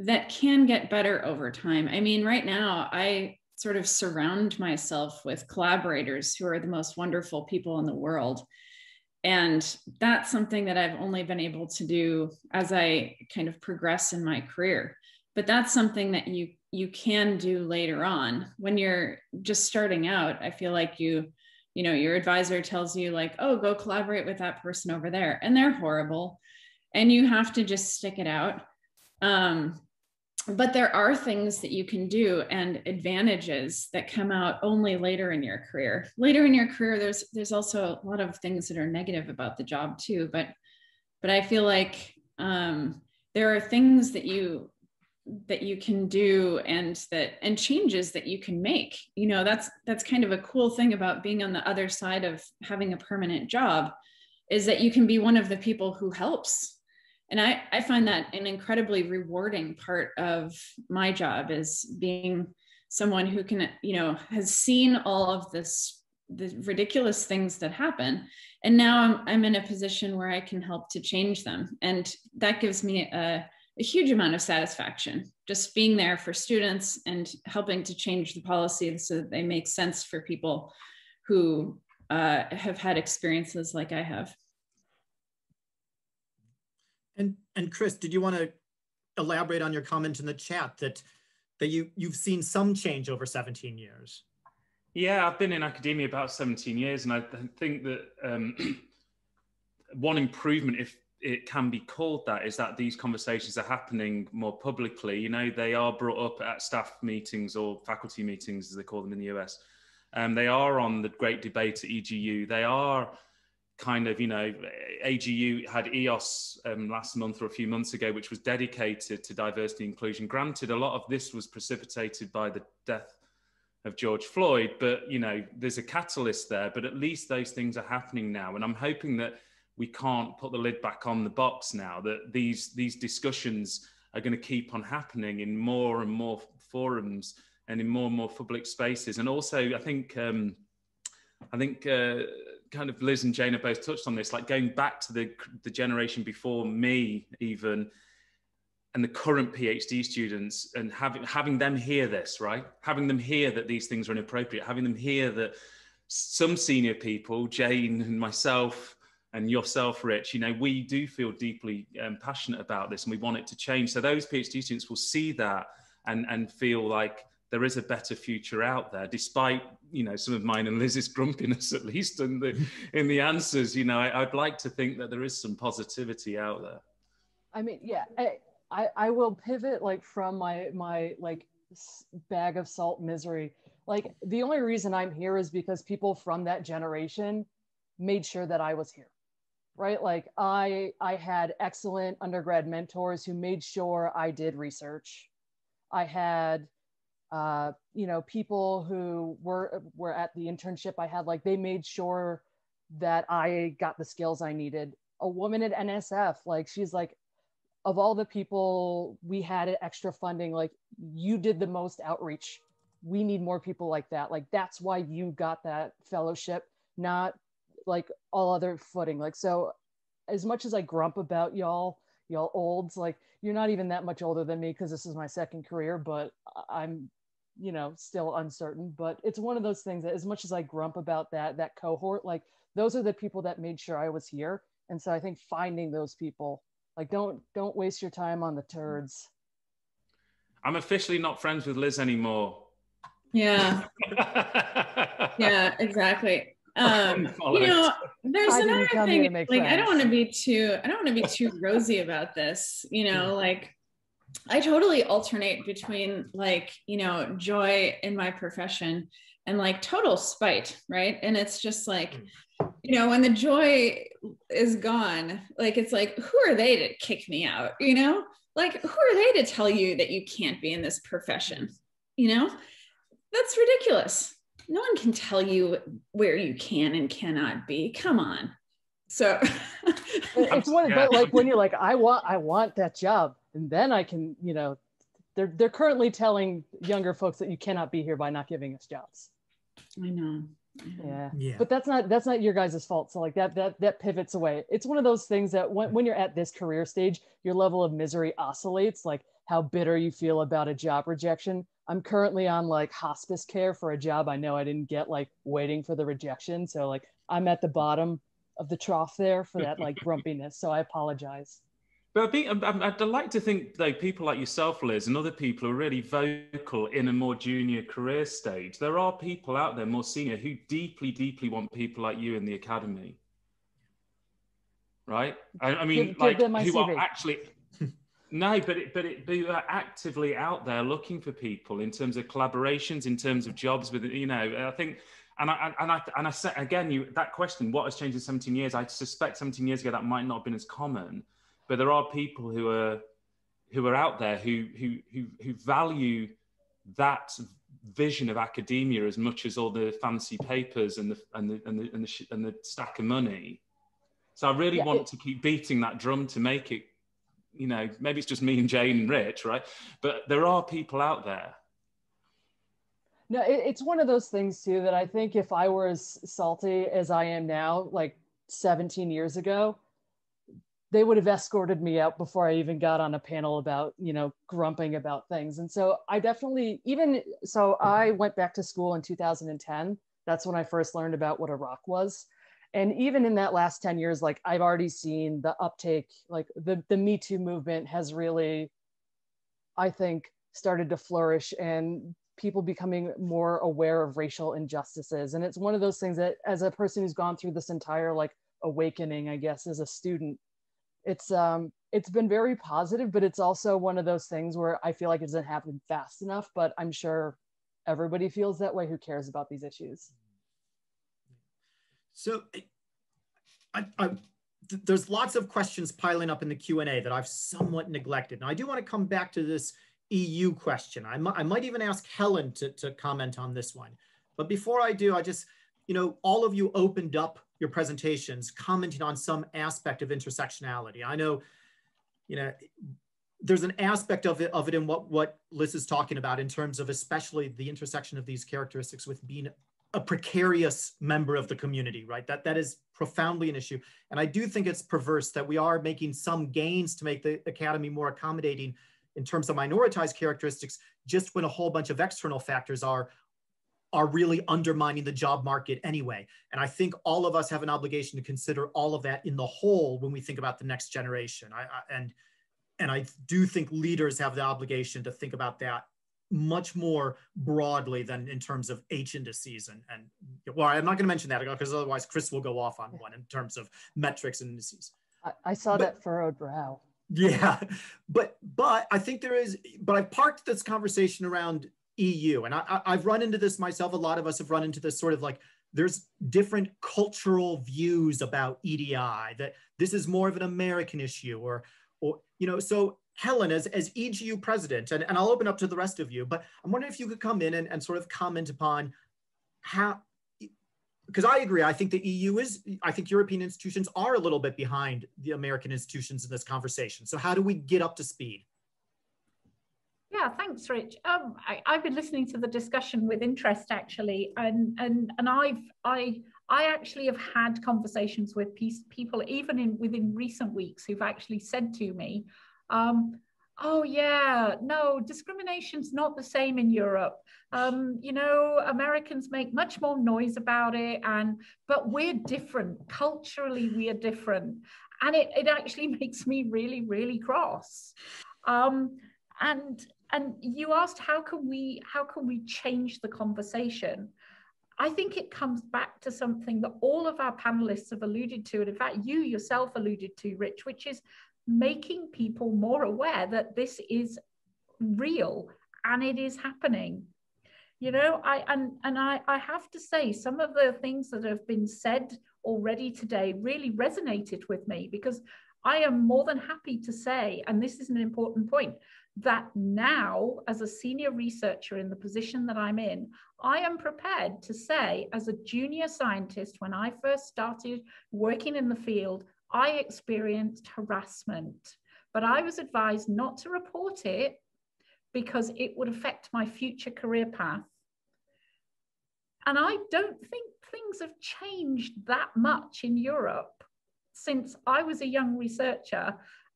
[SPEAKER 4] that can get better over time. I mean, right now, I sort of surround myself with collaborators who are the most wonderful people in the world. And that's something that I've only been able to do as I kind of progress in my career. But that's something that you you can do later on when you're just starting out. I feel like you you know your advisor tells you like oh go collaborate with that person over there and they're horrible and you have to just stick it out um, but there are things that you can do and advantages that come out only later in your career. Later in your career there's there's also a lot of things that are negative about the job too but but i feel like um, there are things that you that you can do and that and changes that you can make. You know that's that's kind of a cool thing about being on the other side of having a permanent job is that you can be one of the people who helps and I, I find that an incredibly rewarding part of my job is being someone who can you know has seen all of this the ridiculous things that happen. And now I'm, I'm in a position where i can help to change them. And that gives me a, a huge amount of satisfaction just being there for students and helping to change the policy so that they make sense for people who uh, have had experiences like i have
[SPEAKER 1] and and Chris, did you want to elaborate on your comment in the chat that that you you've seen some change over 17 years?
[SPEAKER 2] Yeah, I've been in academia about 17 years, and I think that um, one improvement, if it can be called that, is that these conversations are happening more publicly. You know, they are brought up at staff meetings or faculty meetings, as they call them in the US. Um, they are on the great debate at EGU. They are kind of, you know, AGU had EOS um, last month or a few months ago, which was dedicated to diversity inclusion. Granted, a lot of this was precipitated by the death of George Floyd, but you know, there's a catalyst there. But at least those things are happening now, and I'm hoping that we can't put the lid back on the box now. That these these discussions are going to keep on happening in more and more forums and in more and more public spaces. And also, I think um, I think. Uh, kind of Liz and Jane have both touched on this, like going back to the the generation before me, even, and the current PhD students, and having having them hear this, right? Having them hear that these things are inappropriate, having them hear that some senior people, Jane and myself, and yourself, Rich, you know, we do feel deeply um, passionate about this, and we want it to change. So those PhD students will see that and and feel like there is a better future out there, despite you know some of mine and Liz's grumpiness, at least in the in the answers. You know, I, would like to think that there is some positivity out there.
[SPEAKER 3] I mean, yeah, I, I, I will pivot like from my my like bag of salt misery. Like the only reason I'm here is because people from that generation made sure that I was here right like i i had excellent undergrad mentors who made sure i did research i had uh, you know, people who were were at the internship I had, like they made sure that I got the skills I needed. A woman at NSF, like she's like, of all the people we had extra funding, like you did the most outreach. We need more people like that. Like that's why you got that fellowship, not like all other footing. Like so, as much as I grump about y'all, y'all olds, like you're not even that much older than me because this is my second career, but I'm you know still uncertain but it's one of those things that as much as i grump about that that cohort like those are the people that made sure i was here. And so i think finding those people like don't don't waste your time on the turds.
[SPEAKER 2] I'm officially not friends with liz anymore.
[SPEAKER 4] Yeah. Yeah exactly. Um you know there's another thing like friends. i don't want to be too i don't want to be too rosy about this you know like I totally alternate between like, you know, joy in my profession and like total spite, right? And it's just like, mm. you know, when the joy is gone, like it's like, who are they to kick me out? You know, like who are they to tell you that you can't be in this profession? You know, that's ridiculous. No one can tell you where you can and cannot be. Come on. So
[SPEAKER 3] it's one, but like when you're like, I want, I want that job and then I can, you know, they're they're currently telling younger folks that you cannot be here by not giving us jobs.
[SPEAKER 4] I know.
[SPEAKER 3] Yeah. yeah. But that's not that's not your guys' fault. So like that that that pivots away. It's one of those things that when, when you're at this career stage, your level of misery oscillates, like how bitter you feel about a job rejection. I'm currently on like hospice care for a job I know I didn't get, like waiting for the rejection. So like I'm at the bottom of the trough there for that like grumpiness. So I apologize.
[SPEAKER 2] But I think um, um, I'd like to think though people like yourself, Liz, and other people are really vocal in a more junior career stage. There are people out there more senior who deeply, deeply want people like you in the academy. Right? I, I mean, give, like give who CV. are actually No, but it, but it, but you are actively out there looking for people in terms of collaborations, in terms of jobs with you know. I think, and I and I and I said again, you that question, what has changed in 17 years? I suspect 17 years ago that might not have been as common, but there are people who are who are out there who who who, who value that vision of academia as much as all the fancy papers and the and the and the and the, and the stack of money. So I really yeah, want it, to keep beating that drum to make it you know, maybe it's just me and Jane and Rich, right? But there are people out there.
[SPEAKER 3] No, it, it's one of those things too that I think if I were as salty as I am now, like 17 years ago, they would have escorted me out before I even got on a panel about, you know, grumping about things. And so I definitely, even so, I went back to school in 2010. That's when I first learned about what a rock was and even in that last 10 years like i've already seen the uptake like the the me too movement has really i think started to flourish and people becoming more aware of racial injustices and it's one of those things that as a person who's gone through this entire like awakening i guess as a student it's um it's been very positive but it's also one of those things where i feel like it doesn't happen fast enough but i'm sure everybody feels that way who cares about these issues
[SPEAKER 1] so I, I, there's lots of questions piling up in the Q&A that I've somewhat neglected. Now I do want to come back to this EU question. I, I might even ask Helen to, to comment on this one. But before I do, I just, you know, all of you opened up your presentations commenting on some aspect of intersectionality. I know, you know, there's an aspect of it, of it in what, what Liz is talking about in terms of especially the intersection of these characteristics with being a precarious member of the community, right? That that is profoundly an issue. And I do think it's perverse that we are making some gains to make the academy more accommodating in terms of minoritized characteristics, just when a whole bunch of external factors are are really undermining the job market anyway. And I think all of us have an obligation to consider all of that in the whole when we think about the next generation. I, I and and I do think leaders have the obligation to think about that much more broadly than in terms of H indices and, and well, I'm not going to mention that because otherwise Chris will go off on one in terms of metrics and indices.
[SPEAKER 3] I, I saw but, that furrowed brow.
[SPEAKER 1] Yeah, but but I think there is. But I've parked this conversation around EU, and I, I've run into this myself. A lot of us have run into this sort of like there's different cultural views about EDI that this is more of an American issue, or or you know so Helen, as, as EGU president, and, and I'll open up to the rest of you, but I'm wondering if you could come in and, and sort of comment upon how, because I agree, I think the EU is, I think European institutions are a little bit behind the American institutions in this conversation. So how do we get up to speed?
[SPEAKER 5] Yeah, thanks, Rich. Um, I, have been listening to the discussion with interest, actually, and and and I've I I actually have had conversations with people, even in within recent weeks, who've actually said to me, um, oh yeah no discrimination's not the same in europe. Um, you know americans make much more noise about it and but we're different. Culturally we are different. And it, it actually makes me really really cross. Um, and and you asked how can we how can we change the conversation? I think it comes back to something that all of our panelists have alluded to, and in fact, you yourself alluded to, Rich, which is making people more aware that this is real and it is happening. You know i and and i i have to say some of the things that have been said already today really resonated with me because i am more than happy to say and this is an important point that now as a senior researcher in the position that i'm in i am prepared to say as a junior scientist when i first started working in the field I experienced harassment, but I was advised not to report it because it would affect my future career path. And I don't think things have changed that much in Europe since I was a young researcher.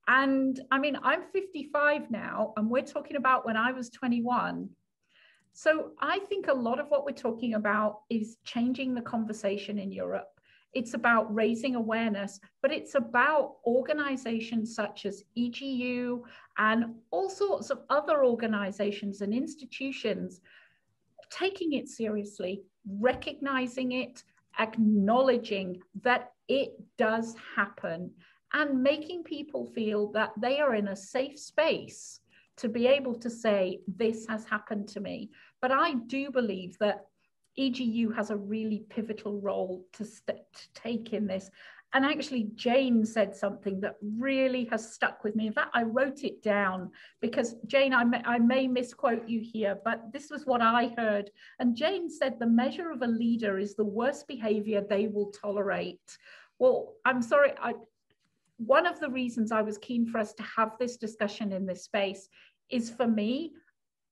[SPEAKER 5] And I mean, I'm 55 now, and we're talking about when I was 21. So I think a lot of what we're talking about is changing the conversation in Europe. It's about raising awareness, but it's about organizations such as EGU and all sorts of other organizations and institutions taking it seriously, recognizing it, acknowledging that it does happen. and making people feel that they are in a safe space to be able to say, This has happened to me. But I do believe that EGU has a really pivotal role to, st- to take in this. And actually, Jane said something that really has stuck with me. In fact, I wrote it down because Jane, I may, I may misquote you here, but this was what I heard. And Jane said, The measure of a leader is the worst behavior they will tolerate. Well, I'm sorry, I, one of the reasons I was keen for us to have this discussion in this space is for me,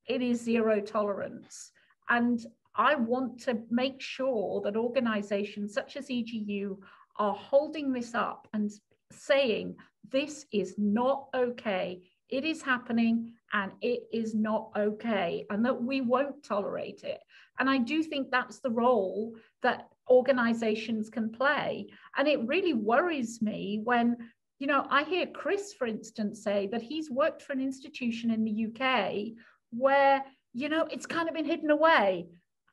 [SPEAKER 5] it is zero tolerance. And I want to make sure that organizations such as EGU are holding this up and saying, this is not okay. It is happening and it is not okay, and that we won't tolerate it. And I do think that's the role that organizations can play. And it really worries me when, you know, I hear Chris, for instance, say that he's worked for an institution in the UK where, you know, it's kind of been hidden away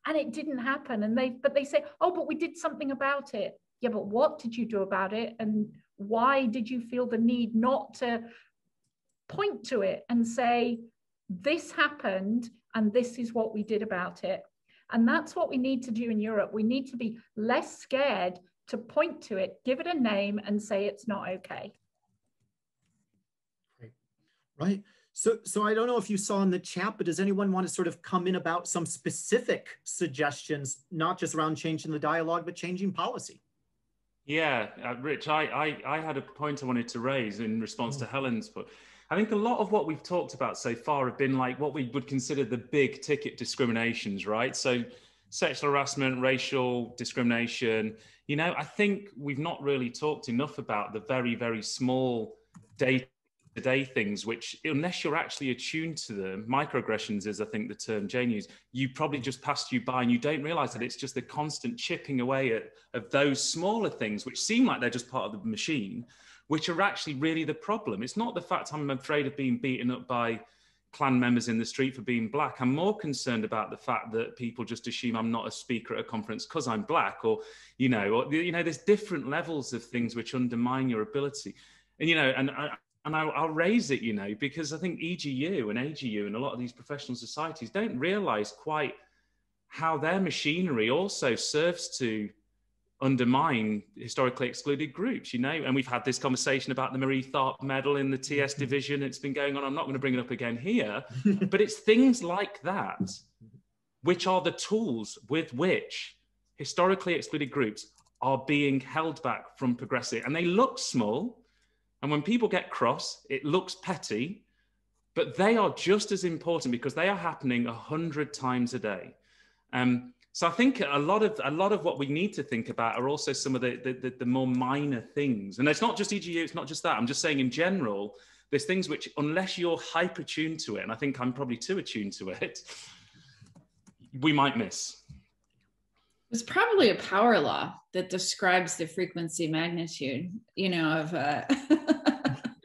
[SPEAKER 5] and it didn't happen. And they, but they say, oh, but we did something about it. Yeah, but what did you do about it? And why did you feel the need not to point to it and say, this happened and this is what we did about it? And that's what we need to do in Europe. We need to be less scared to point to it, give it a name, and say it's not okay.
[SPEAKER 1] Right. So, so I don't know if you saw in the chat, but does anyone want to sort of come in about some specific suggestions, not just around changing the dialogue, but changing policy?
[SPEAKER 2] Yeah, uh, Rich, I, I, I had a point I wanted to raise in response to mm. Helen's but I think a lot of what we've talked about so far have been like what we would consider the big ticket discriminations, right? So sexual harassment, racial discrimination. You know, I think we've not really talked enough about the very, very small day to day things, which, unless you're actually attuned to them, microaggressions is, I think, the term Jane used, you probably just passed you by and you don't realize that it's just the constant chipping away at of those smaller things, which seem like they're just part of the machine which are actually really the problem. It's not the fact I'm afraid of being beaten up by Klan members in the street for being black. I'm more concerned about the fact that people just assume I'm not a speaker at a conference because I'm black, or you know, or you know, there's different levels of things which undermine your ability. And you know, and I, and I'll, I'll raise it, you know, because I think EGU and AGU and a lot of these professional societies don't realize quite how their machinery also serves to undermine historically excluded groups, you know. And we've had this conversation about the Marie Tharp Medal in the TS mm-hmm. division. It's been going on. I'm not going to bring it up again here, but it's things like that which are the tools with which historically excluded groups are being held back from progressing. And they look small. And when people get cross, it looks petty, but they are just as important because they are happening a hundred times a day. Um, so I think a lot of a lot of what we need to think about are also some of the the, the, more minor things. And it's not just EGU, it's not just that. I'm just saying in general, there's things which unless you're hyper tuned to it, and I think I'm probably too attuned to it, we might miss.
[SPEAKER 4] There's probably a power law that describes the frequency magnitude, you know, of uh,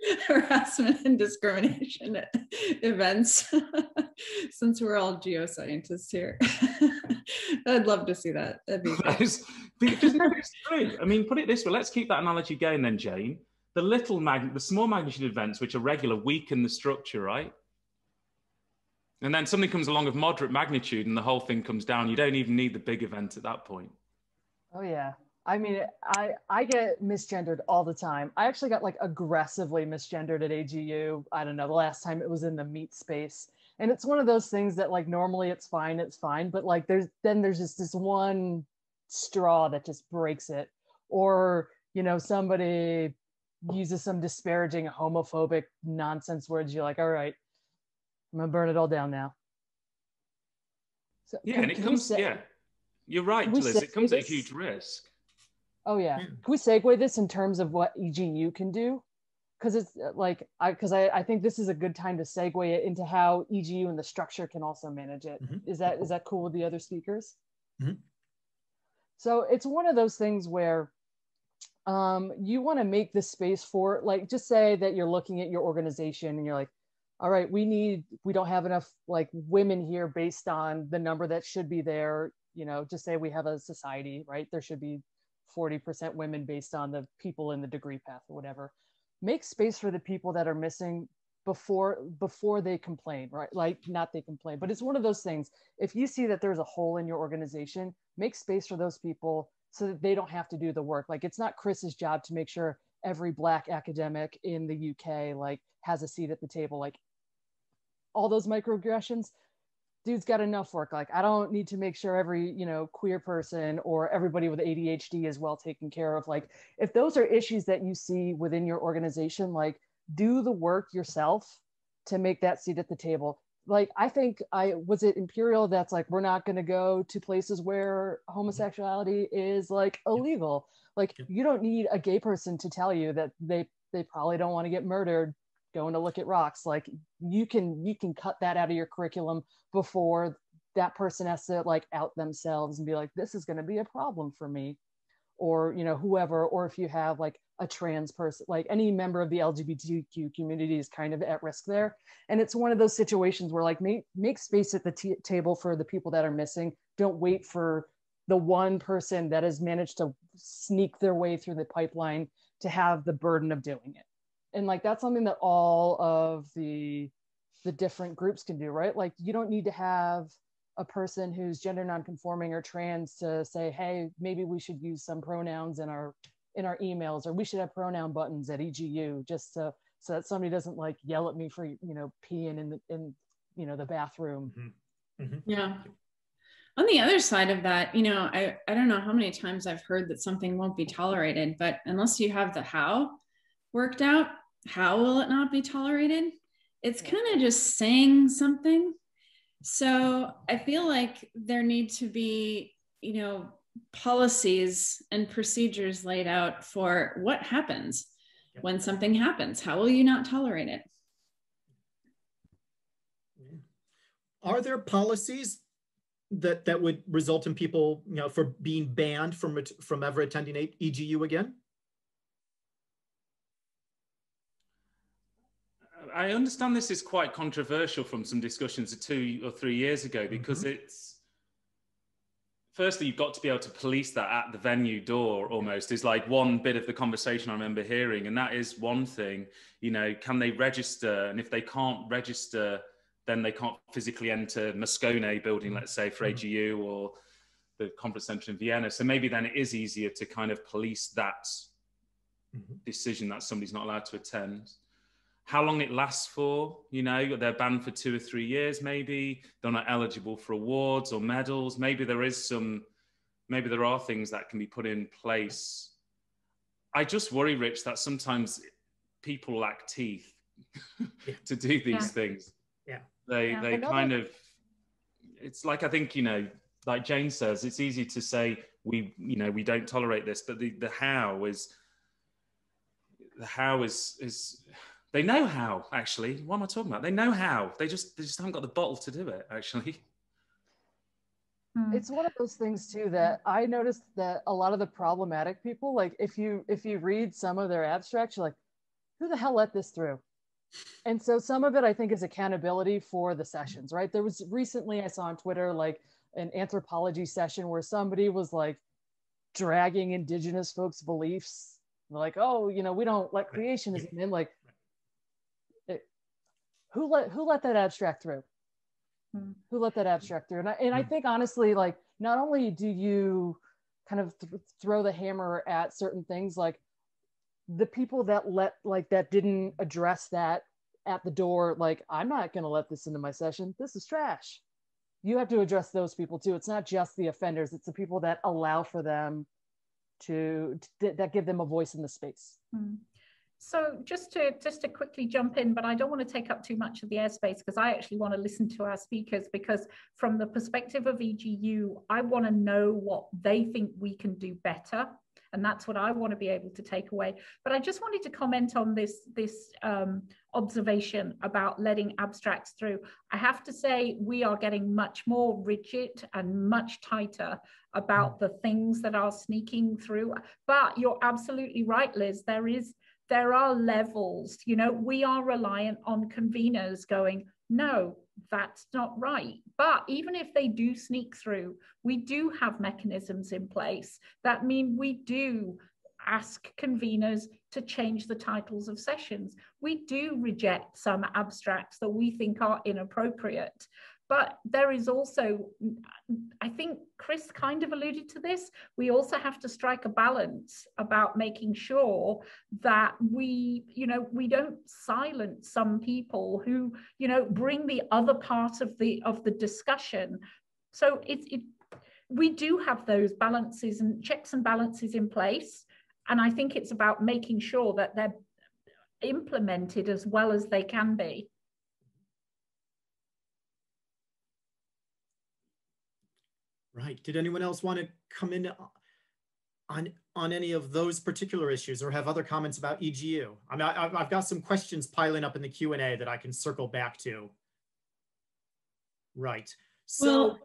[SPEAKER 4] harassment and discrimination events, since we're all geoscientists here. I'd love to see that. That'd be
[SPEAKER 2] because it's true. I mean, put it this way. Let's keep that analogy going then, Jane. The little mag, the small magnitude events, which are regular, weaken the structure, right? And then something comes along of moderate magnitude, and the whole thing comes down. You don't even need the big event at that point.
[SPEAKER 3] Oh yeah. I mean, I I get misgendered all the time. I actually got like aggressively misgendered at AGU. I don't know. The last time it was in the meat space, and it's one of those things that like normally it's fine it's fine but like there's then there's just this one straw that just breaks it or you know somebody uses some disparaging homophobic nonsense words you're like all right i'm gonna burn it all down now
[SPEAKER 2] so, yeah and it comes say, yeah you're right liz it comes at a huge risk
[SPEAKER 3] oh yeah. yeah can we segue this in terms of what egu can do because it's uh, like I because I, I think this is a good time to segue it into how EGU and the structure can also manage it. Mm-hmm. Is that is that cool with the other speakers? Mm-hmm. So it's one of those things where um, you want to make the space for like just say that you're looking at your organization and you're like, all right, we need we don't have enough like women here based on the number that should be there. You know, just say we have a society, right? There should be 40% women based on the people in the degree path or whatever. Make space for the people that are missing before before they complain right? Like not they complain but it's one of those things. If you see that there's a hole in your organization make space for those people so that they don't have to do the work. Like it's not chris's job to make sure every black academic in the uk like has a seat at the table. Like all those microaggressions dude's got enough work like i don't need to make sure every you know queer person or everybody with adhd is well taken care of like if those are issues that you see within your organization like do the work yourself to make that seat at the table. Like i think i was it imperial that's like we're not going to go to places where mm-hmm. homosexuality is like illegal. Like you don't need a gay person to tell you that they they probably don't want to get murdered going to look at rocks. Like you can you can cut that out of your curriculum before that person has to like out themselves and be like this is going to be a problem for me or you know whoever or if you have like a trans person like any member of the lgbtq community is kind of at risk there. And it's one of those situations where like make make space at the t- table for the people that are missing. Don't wait for the one person that has managed to sneak their way through the pipeline to have the burden of doing it and like that's something that all of the the different groups can do right like you don't need to have a person who's gender nonconforming or trans to say, hey, maybe we should use some pronouns in our in our emails, or we should have pronoun buttons at EGU just so so that somebody doesn't like yell at me for you know peeing in the in you know the bathroom.
[SPEAKER 4] Mm-hmm. Mm-hmm. Yeah. On the other side of that, you know, I, I don't know how many times I've heard that something won't be tolerated, but unless you have the how worked out, how will it not be tolerated? It's kind of just saying something so I feel like there need to be, you know, policies and procedures laid out for what happens when something happens. How will you not tolerate it?
[SPEAKER 1] Are there policies that that would result in people, you know, for being banned from from ever attending EGU again?
[SPEAKER 2] I understand this is quite controversial from some discussions of two or three years ago because mm-hmm. it's firstly you've got to be able to police that at the venue door almost is like one bit of the conversation i remember hearing and that is one thing you know can they register and if they can't register then they can't physically enter moscone building let's say for mm-hmm. agu or the conference center in vienna so maybe then it is easier to kind of police that mm-hmm. decision that somebody's not allowed to attend how long it lasts for. You know, they're banned for two or three years, maybe. They're not eligible for awards or medals. Maybe there is some, maybe there are things that can be put in place. I just worry, Rich, that sometimes people lack teeth yeah. to do these yeah. things.
[SPEAKER 1] Yeah.
[SPEAKER 2] They,
[SPEAKER 1] yeah.
[SPEAKER 2] they kind of, it's like, I think, you know, like Jane says, it's easy to say we, you know, we don't tolerate this, but the, the how is, the how is, is, they know how, actually. What am I talking about? They know how. They just they just haven't got the bottle to do it, actually.
[SPEAKER 3] Hmm. It's one of those things too that I noticed that a lot of the problematic people, like if you if you read some of their abstracts, you're like, who the hell let this through? And so some of it I think is accountability for the sessions, right? There was recently I saw on Twitter like an anthropology session where somebody was like dragging indigenous folks' beliefs. like, oh, you know, we don't let creationism in. Like, who let who let that abstract through? Hmm. Who let that abstract through? And I, and I hmm. think honestly, like not only do you kind of th- throw the hammer at certain things, like the people that let like that didn't address that at the door, like I'm not going to let this into my session. This is trash. You have to address those people too. It's not just the offenders; it's the people that allow for them to, to that give them a voice in the space.
[SPEAKER 5] Mm. So just to just to quickly jump in, but I don't want to take up too much of the airspace because I actually want to listen to our speakers because from the perspective of EGU, I want to know what they think we can do better. And that's what I want to be able to take away. But I just wanted to comment on this, this um, observation about letting abstracts through. I have to say we are getting much more rigid and much tighter about the things that are sneaking through. But you're absolutely right, Liz. There is there are levels you know we are reliant on conveners going no that's not right but even if they do sneak through we do have mechanisms in place that mean we do ask conveners to change the titles of sessions. We do reject some abstracts that we think are inappropriate. But there is also, I think Chris kind of alluded to this, we also have to strike a balance about making sure that we, you know, we don't silence some people who, you know, bring the other part of the of the discussion. So it, it we do have those balances and checks and balances in place. And I think it's about making sure that they're implemented as well as they can be.
[SPEAKER 1] Right. Did anyone else want to come in on on any of those particular issues or have other comments about EGU? I mean, I, have got some questions piling up in the Q and A that I can circle back to. Right. So, well,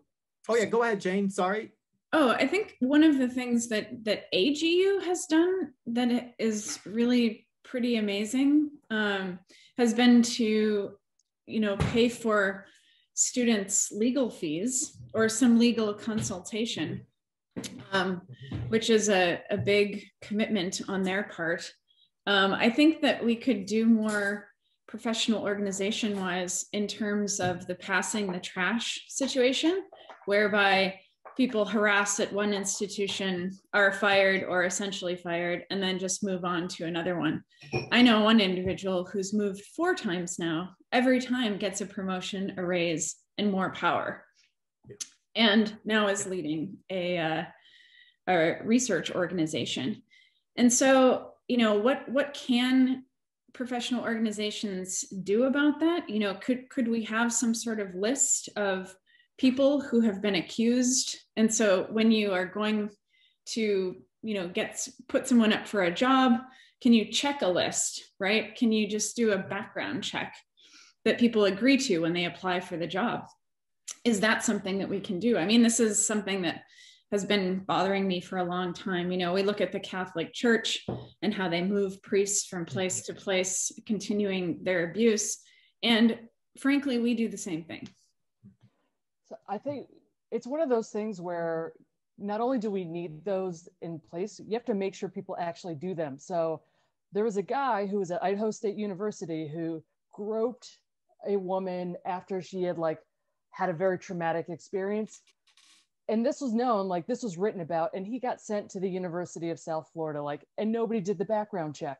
[SPEAKER 1] oh yeah, go ahead, Jane. Sorry.
[SPEAKER 4] Oh, I think one of the things that that AGU has done that is really pretty amazing um, has been to, you know, pay for students' legal fees or some legal consultation, um, which is a, a big commitment on their part. Um, I think that we could do more professional organization wise in terms of the passing the trash situation, whereby people harassed at one institution are fired or essentially fired and then just move on to another one. I know one individual who's moved four times now, every time gets a promotion, a raise, and more power. And now is leading a, uh, a research organization. And so, you know, what what can professional organizations do about that? You know, could could we have some sort of list of people who have been accused. And so when you are going to you know get put someone up for a job can you check a list right? Can you just do a background check that people agree to when they apply for the job? Is that something that we can do? I mean this is something that has been bothering me for a long time. You know we look at the catholic church and how they move priests from place to place continuing their abuse. And frankly we do the same thing
[SPEAKER 3] so I think it's one of those things where not only do we need those in place, you have to make sure people actually do them. So there was a guy who was at Idaho State University who groped a woman after she had like had a very traumatic experience. And this was known, like this was written about, and he got sent to the University of South Florida, like, and nobody did the background check.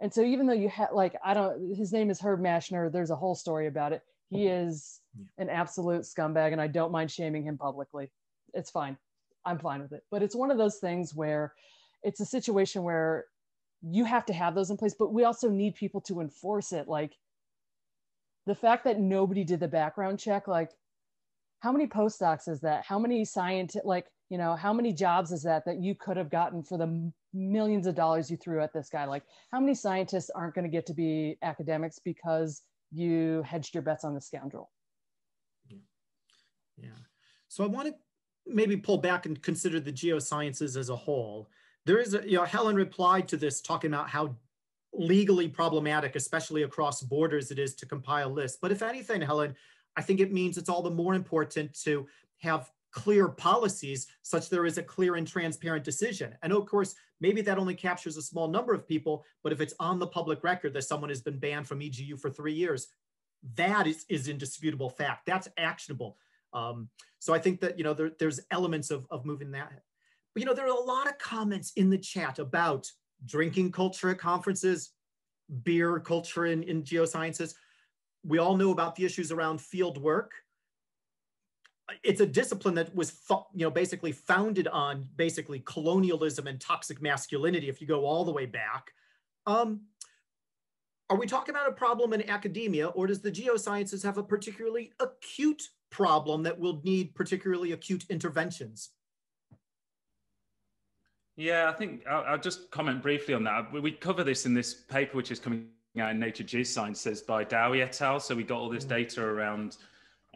[SPEAKER 3] And so even though you had like, I don't, his name is Herb Maschner, there's a whole story about it. He is an absolute scumbag, and I don't mind shaming him publicly. It's fine. I'm fine with it. But it's one of those things where it's a situation where you have to have those in place, but we also need people to enforce it. Like the fact that nobody did the background check, like how many postdocs is that? How many scientists, like, you know, how many jobs is that that you could have gotten for the millions of dollars you threw at this guy? Like, how many scientists aren't going to get to be academics because you hedged your bets on the scoundrel?
[SPEAKER 1] Yeah. So I want to maybe pull back and consider the geosciences as a whole. There is a, you know, Helen replied to this talking about how legally problematic, especially across borders, it is to compile lists. But if anything, Helen, I think it means it's all the more important to have clear policies such there is a clear and transparent decision. And of course, maybe that only captures a small number of people, but if it's on the public record that someone has been banned from EGU for three years, that is, is indisputable fact. That's actionable. Um, so I think that, you know, there, there's elements of, of moving that. But, you know, there are a lot of comments in the chat about drinking culture at conferences, beer culture in, in geosciences. We all know about the issues around field work. It's a discipline that was, you know, basically founded on basically colonialism and toxic masculinity, if you go all the way back. Um, are we talking about a problem in academia, or does the geosciences have a particularly acute problem that will need particularly acute interventions?
[SPEAKER 2] Yeah, I think I'll, I'll, just comment briefly on that. We cover this in this paper, which is coming out in Nature Geosciences by Dowey et al. So we got all this mm. data around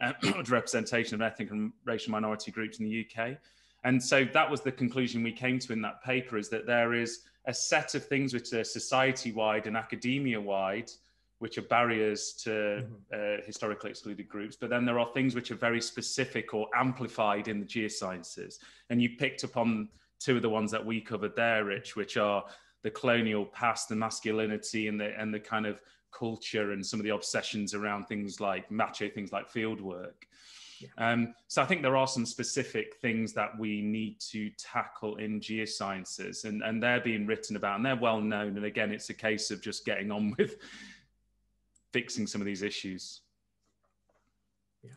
[SPEAKER 2] uh, representation of ethnic and racial minority groups in the UK. And so that was the conclusion we came to in that paper is that there is a set of things which are society wide and academia wide which are barriers to mm-hmm. uh, historically excluded groups, but then there are things which are very specific or amplified in the geosciences. And you picked up on two of the ones that we covered there, Rich, which are the colonial past, the masculinity, and the and the kind of culture and some of the obsessions around things like macho things like field work. Yeah. Um, so I think there are some specific things that we need to tackle in geosciences, and, and they're being written about, and they're well known. And again, it's a case of just getting on with fixing some of these issues.
[SPEAKER 1] Yeah.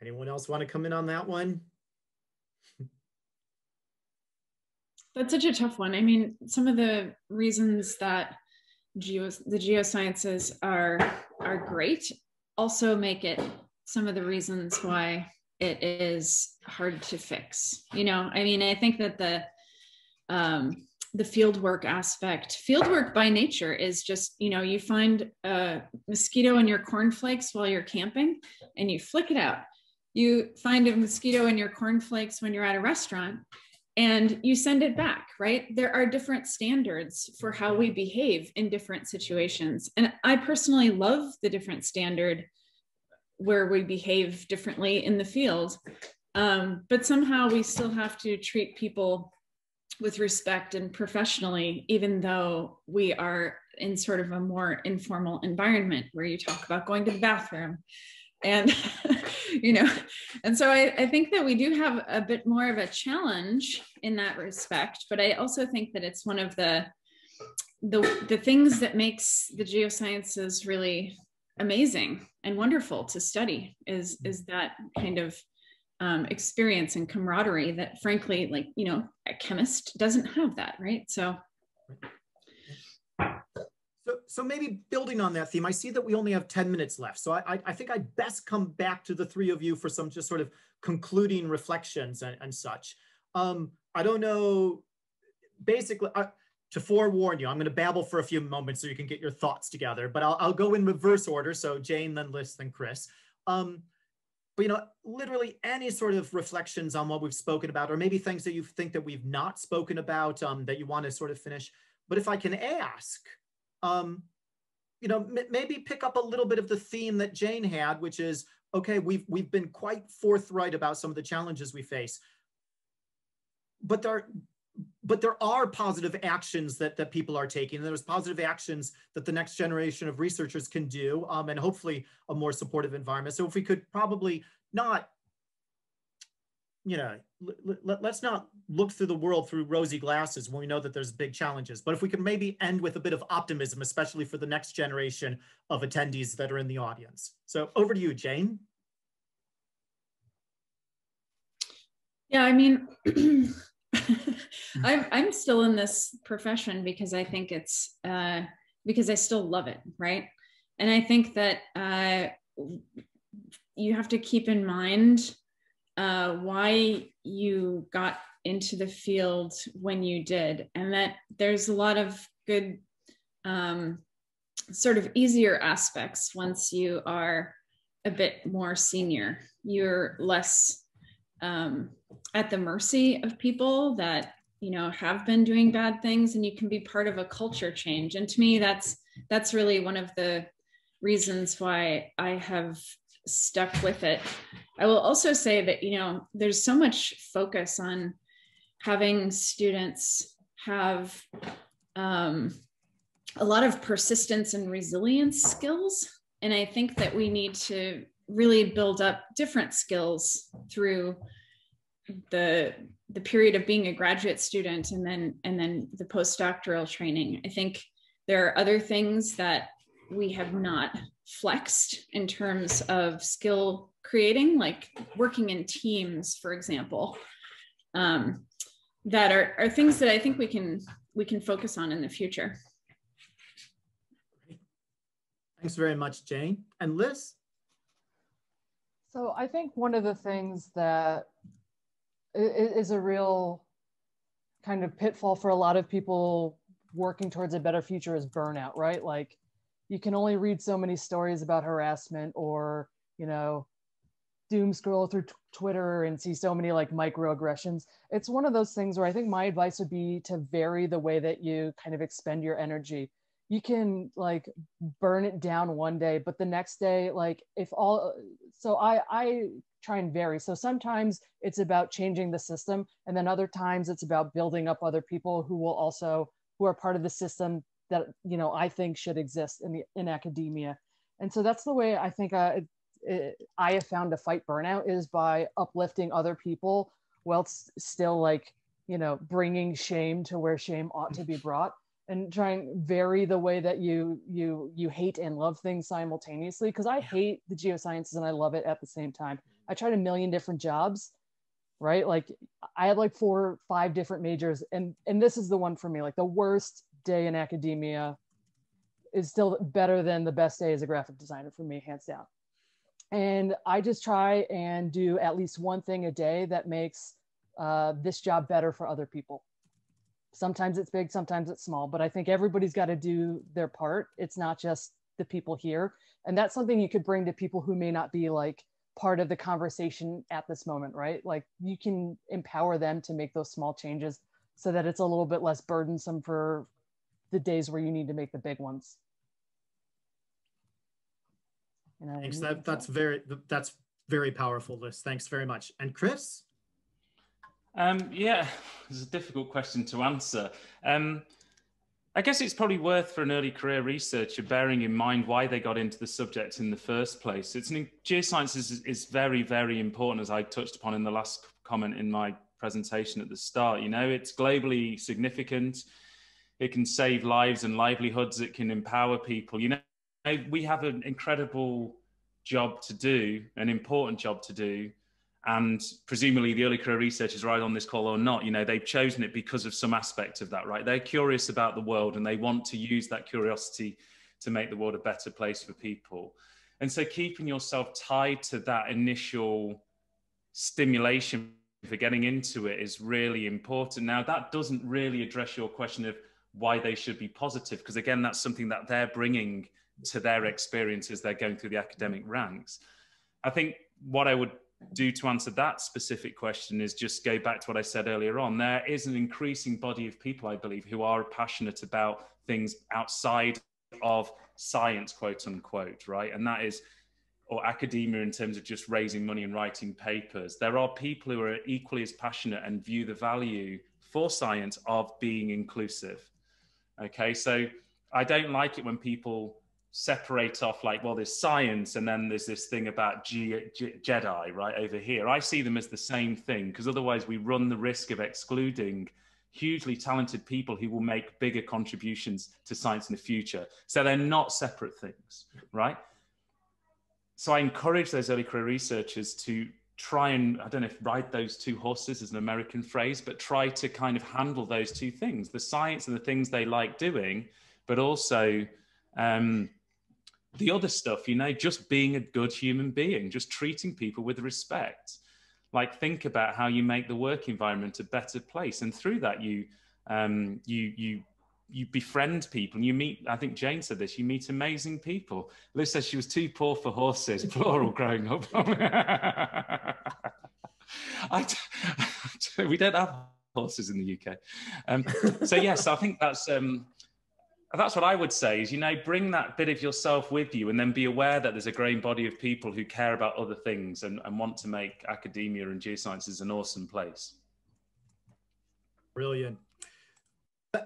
[SPEAKER 1] Anyone else want to come in on that one?
[SPEAKER 4] That's such a tough one. I mean, some of the reasons that geo the geosciences are are great also make it some of the reasons why it is hard to fix. You know, I mean, I think that the um, the field work aspect, field work by nature is just, you know, you find a mosquito in your cornflakes while you're camping and you flick it out. You find a mosquito in your cornflakes when you're at a restaurant and you send it back, right? There are different standards for how we behave in different situations. And I personally love the different standard where we behave differently in the field. Um, but somehow we still have to treat people with respect and professionally, even though we are in sort of a more informal environment where you talk about going to the bathroom and you know? And so I, I think that we do have a bit more of a challenge in that respect but i also think that it's one of the the the things that makes the geosciences really amazing and wonderful to study is is that kind of um, experience and camaraderie that frankly like you know a chemist doesn't have that right? So
[SPEAKER 1] so, so maybe building on that theme, I see that we only have 10 minutes left. So I, I think I'd best come back to the three of you for some just sort of concluding reflections and, and such. Um, I don't know, basically, uh, to forewarn you, I'm going to babble for a few moments so you can get your thoughts together, but I'll, I'll go in reverse order. So Jane, then Liz, then Chris. Um, but you know, literally any sort of reflections on what we've spoken about, or maybe things that you think that we've not spoken about um, that you want to sort of finish. But if I can ask, um, you know, maybe pick up a little bit of the theme that Jane had, which is, okay, we've, we've been quite forthright about some of the challenges we face, but there, but there are positive actions that, that people are taking. And there's positive actions that the next generation of researchers can do, um, and hopefully a more supportive environment. So if we could probably not you know, let, us not look through the world through rosy glasses when we know that there's big challenges. But if we can maybe end with a bit of optimism, especially for the next generation of attendees that are in the audience. So over to you, Jane.
[SPEAKER 4] Yeah, I mean, I'm, I'm still in this profession because I think it's, uh, because I still love it, right? And I think that uh, you have to keep in mind uh, why you got into the field when you did, and that there's a lot of good, um, sort of easier aspects once you are a bit more senior. You're less um, at the mercy of people that you know have been doing bad things, and you can be part of a culture change. And to me, that's that's really one of the reasons why I have stuck with it. I will also say that, you know, there's so much focus on having students have um, a lot of persistence and resilience skills. And I think that we need to really build up different skills through the the period of being a graduate student and then and then the postdoctoral training. I think there are other things that we have not flexed in terms of skill creating, like working in teams, for example, um, that are, are things that I think we can we can focus on in the future.
[SPEAKER 1] Thanks very much, Jane. And Liz?
[SPEAKER 3] So I think one of the things that is a real kind of pitfall for a lot of people working towards a better future is burnout, right? Like you can only read so many stories about harassment or you know doom scroll through twitter and see so many like microaggressions it's one of those things where i think my advice would be to vary the way that you kind of expend your energy you can like burn it down one day but the next day like if all so i i try and vary. So sometimes it's about changing the system, and then other times it's about building up other people who will also who are part of the system that you know I think should exist in the in academia. And so that's the way I think I, it, I have found to fight burnout is by uplifting other people while still like you know bringing shame to where shame ought to be brought and try and vary the way that you you you hate and love things simultaneously. Because i hate the geosciences and i love it at the same time. I tried a million different jobs right? Like i had like four five different majors and and this is the one for me like the worst day in academia is still better than the best day as a graphic designer for me hands down. And i just try and do at least one thing a day that makes uh, this job better for other people. Sometimes it's big sometimes it's small but i think everybody's got to do their part. It's not just the people here. And that's something you could bring to people who may not be like part of the conversation at this moment right? Like you can empower them to make those small changes so that it's a little bit less burdensome for the days where you need to make the big ones
[SPEAKER 1] thanks that, that's very that's very powerful Liz thanks very much and chris
[SPEAKER 2] um, yeah, it's a difficult question to answer. Um, I guess it's probably worth for an early career researcher bearing in mind why they got into the subject in the first place. It's an, geoscience is, is very, very important, as I touched upon in the last comment in my presentation at the start. You know, it's globally significant. It can save lives and livelihoods. It can empower people. You know, we have an incredible job to do, an important job to do. And presumably the early career researchers right on this call or not. You know they've chosen it because of some aspect of that right? They're curious about the world and they want to use that curiosity to make the world a better place for people. And so keeping yourself tied to that initial stimulation for getting into it is really important. Now that doesn't really address your question of why they should be positive because again that's something that they're bringing to their experiences they're going through the academic mm-hmm. ranks i think what i would do to answer that specific question is just go back to what I said earlier on. There is an increasing body of people, I believe, who are passionate about things outside of science, quote unquote, right? And that is, or academia in terms of just raising money and writing papers. There are people who are equally as passionate and view the value for science of being inclusive. Okay, so I don't like it when people separate off like well there's science and then there's this thing about G- G- jedi right over here. I see them as the same thing because otherwise we run the risk of excluding hugely talented people who will make bigger contributions to science in the future. So they're not separate things right? So i encourage those early career researchers to try and i don't know if ride those two horses is an american phrase but try to kind of handle those two things the science and the things they like doing but also um, the other stuff, you know, just being a good human being, just treating people with respect. Like think about how you make the work environment a better place, and through that you um, you you you befriend people and you meet i think jane said this you meet amazing people liz says she was too poor for horses plural growing up we don't have horses in the uk um, so yes i think that's um, that's what I would say is, you know, bring that bit of yourself with you and then be aware that there's a growing body of people who care about other things and, and want to make academia and geosciences an awesome place.
[SPEAKER 1] Brilliant.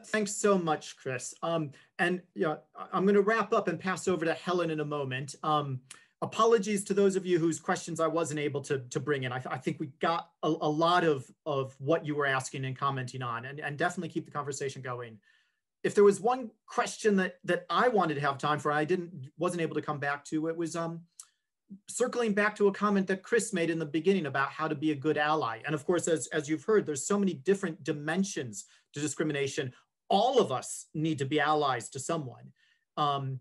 [SPEAKER 1] Thanks so much, Chris. Um, and yeah, I'm going to wrap up and pass over to Helen in a moment. Um, apologies to those of you whose questions I wasn't able to, to bring in. I, I think we got a, a, lot of, of what you were asking and commenting on, and, and definitely keep the conversation going if there was one question that that I wanted to have time for, I didn't wasn't able to come back to. It was um, circling back to a comment that Chris made in the beginning about how to be a good ally. And of course, as as you've heard, there's so many different dimensions to discrimination. All of us need to be allies to someone. Um,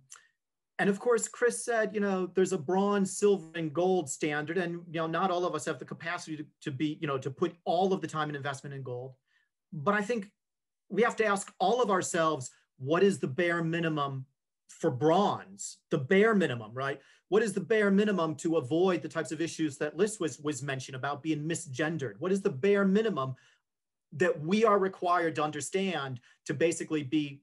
[SPEAKER 1] and of course, Chris said, you know, there's a bronze, silver, and gold standard, and you know, not all of us have the capacity to, to be, you know, to put all of the time and investment in gold. But I think we have to ask all of ourselves what is the bare minimum for bronze the bare minimum right what is the bare minimum to avoid the types of issues that Liz was was mentioned about being misgendered what is the bare minimum that we are required to understand to basically be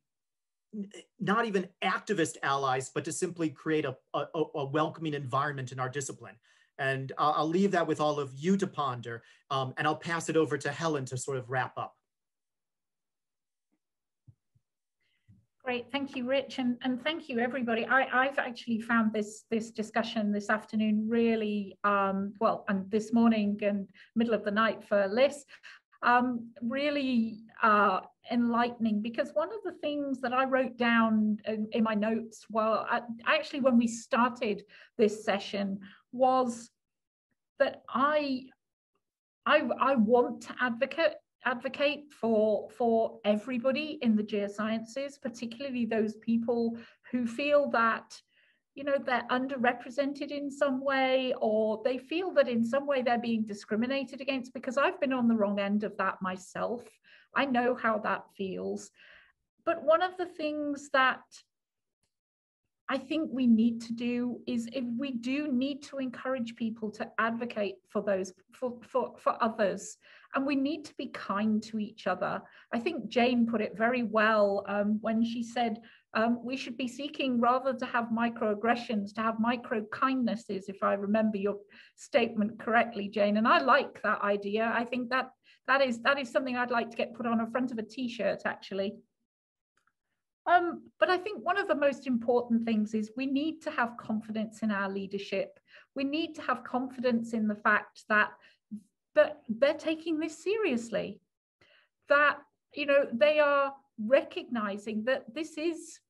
[SPEAKER 1] not even activist allies but to simply create a, a, a welcoming environment in our discipline And I'll, I'll leave that with all of you to ponder. Um, and I'll pass it over to Helen to sort of wrap up.
[SPEAKER 5] Great, thank you, Rich, and, and thank you, everybody. I, have actually found this this discussion this afternoon really, um, well, and this morning and middle of the night for Liz, um, really uh, enlightening because one of the things that I wrote down in, in my notes, well, I, actually when we started this session was that I, I, I want to advocate advocate for for everybody in the geosciences, particularly those people who feel that you know they're underrepresented in some way or they feel that in some way they're being discriminated against because I've been on the wrong end of that myself. I know how that feels. But one of the things that I think we need to do is if we do need to encourage people to advocate for those for, for, for others and we need to be kind to each other. I think Jane put it very well um, when she said um, we should be seeking rather to have microaggressions, to have micro kindnesses, if I remember your statement correctly, Jane. And I like that idea. I think that that is that is something I'd like to get put on the front of a t-shirt actually. Um, but I think one of the most important things is we need to have confidence in our leadership. We need to have confidence in the fact that that they're taking this seriously, that you know they are recognizing that this is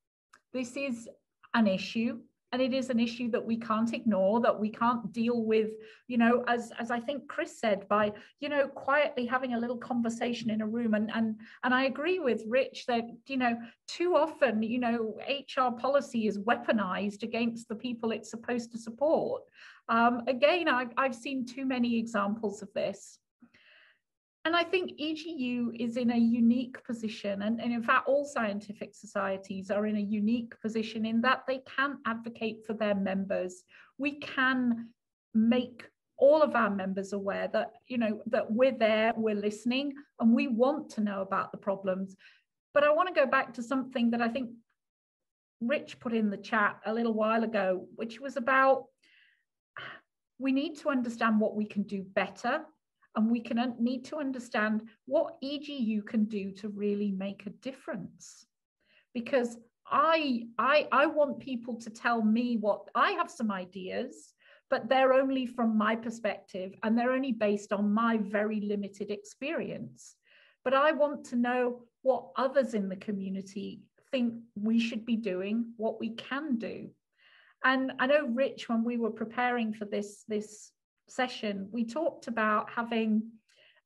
[SPEAKER 5] this is an issue and it is an issue that we can't ignore that we can't deal with you know as as i think chris said by you know quietly having a little conversation in a room and and and i agree with rich that you know too often you know hr policy is weaponized against the people it's supposed to support um, again, I've, I've seen too many examples of this. And I think EGU is in a unique position, and, and, in fact, all scientific societies are in a unique position in that they can advocate for their members. We can make all of our members aware that you know that we're there, we're listening, and we want to know about the problems. But I want to go back to something that I think Rich put in the chat a little while ago, which was about we need to understand what we can do better and we can need to understand what EGU can do to really make a difference. Because I, I, I want people to tell me what I have some ideas, but they're only from my perspective and they're only based on my very limited experience. But I want to know what others in the community think we should be doing, what we can do. And I know, Rich, when we were preparing for this, this session, we talked about having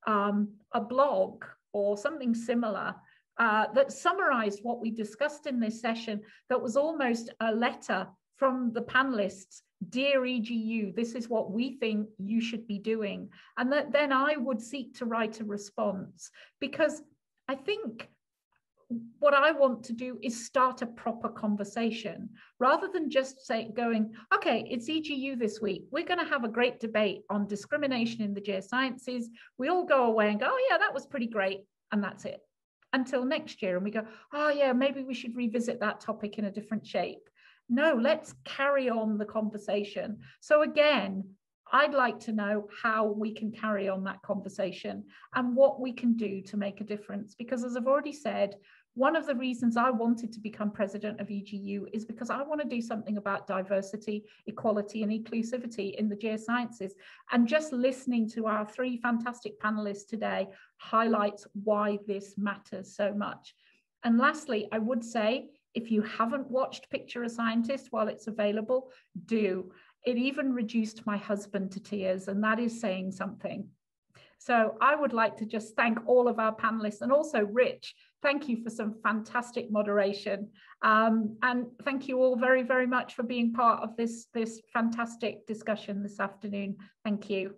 [SPEAKER 5] um, a blog or something similar uh, that summarized what we discussed in this session that was almost a letter from the panelists dear EGU, this is what we think you should be doing. And that then I would seek to write a response because I think what I want to do is start a proper conversation rather than just say going, okay, it's EGU this week. We're going to have a great debate on discrimination in the geosciences. We all go away and go, oh yeah, that was pretty great. And that's it until next year. And we go, oh yeah, maybe we should revisit that topic in a different shape. No, let's carry on the conversation. So again, I'd like to know how we can carry on that conversation and what we can do to make a difference. Because as I've already said, one of the reasons I wanted to become president of EGU is because I want to do something about diversity, equality, and inclusivity in the geosciences. And just listening to our three fantastic panelists today highlights why this matters so much. And lastly, I would say if you haven't watched Picture a Scientist while it's available, do. It even reduced my husband to tears, and that is saying something. So I would like to just thank all of our panelists and also Rich. Thank you for some fantastic moderation. Um, and thank you all very, very much for being part of this, this fantastic discussion this afternoon. Thank you.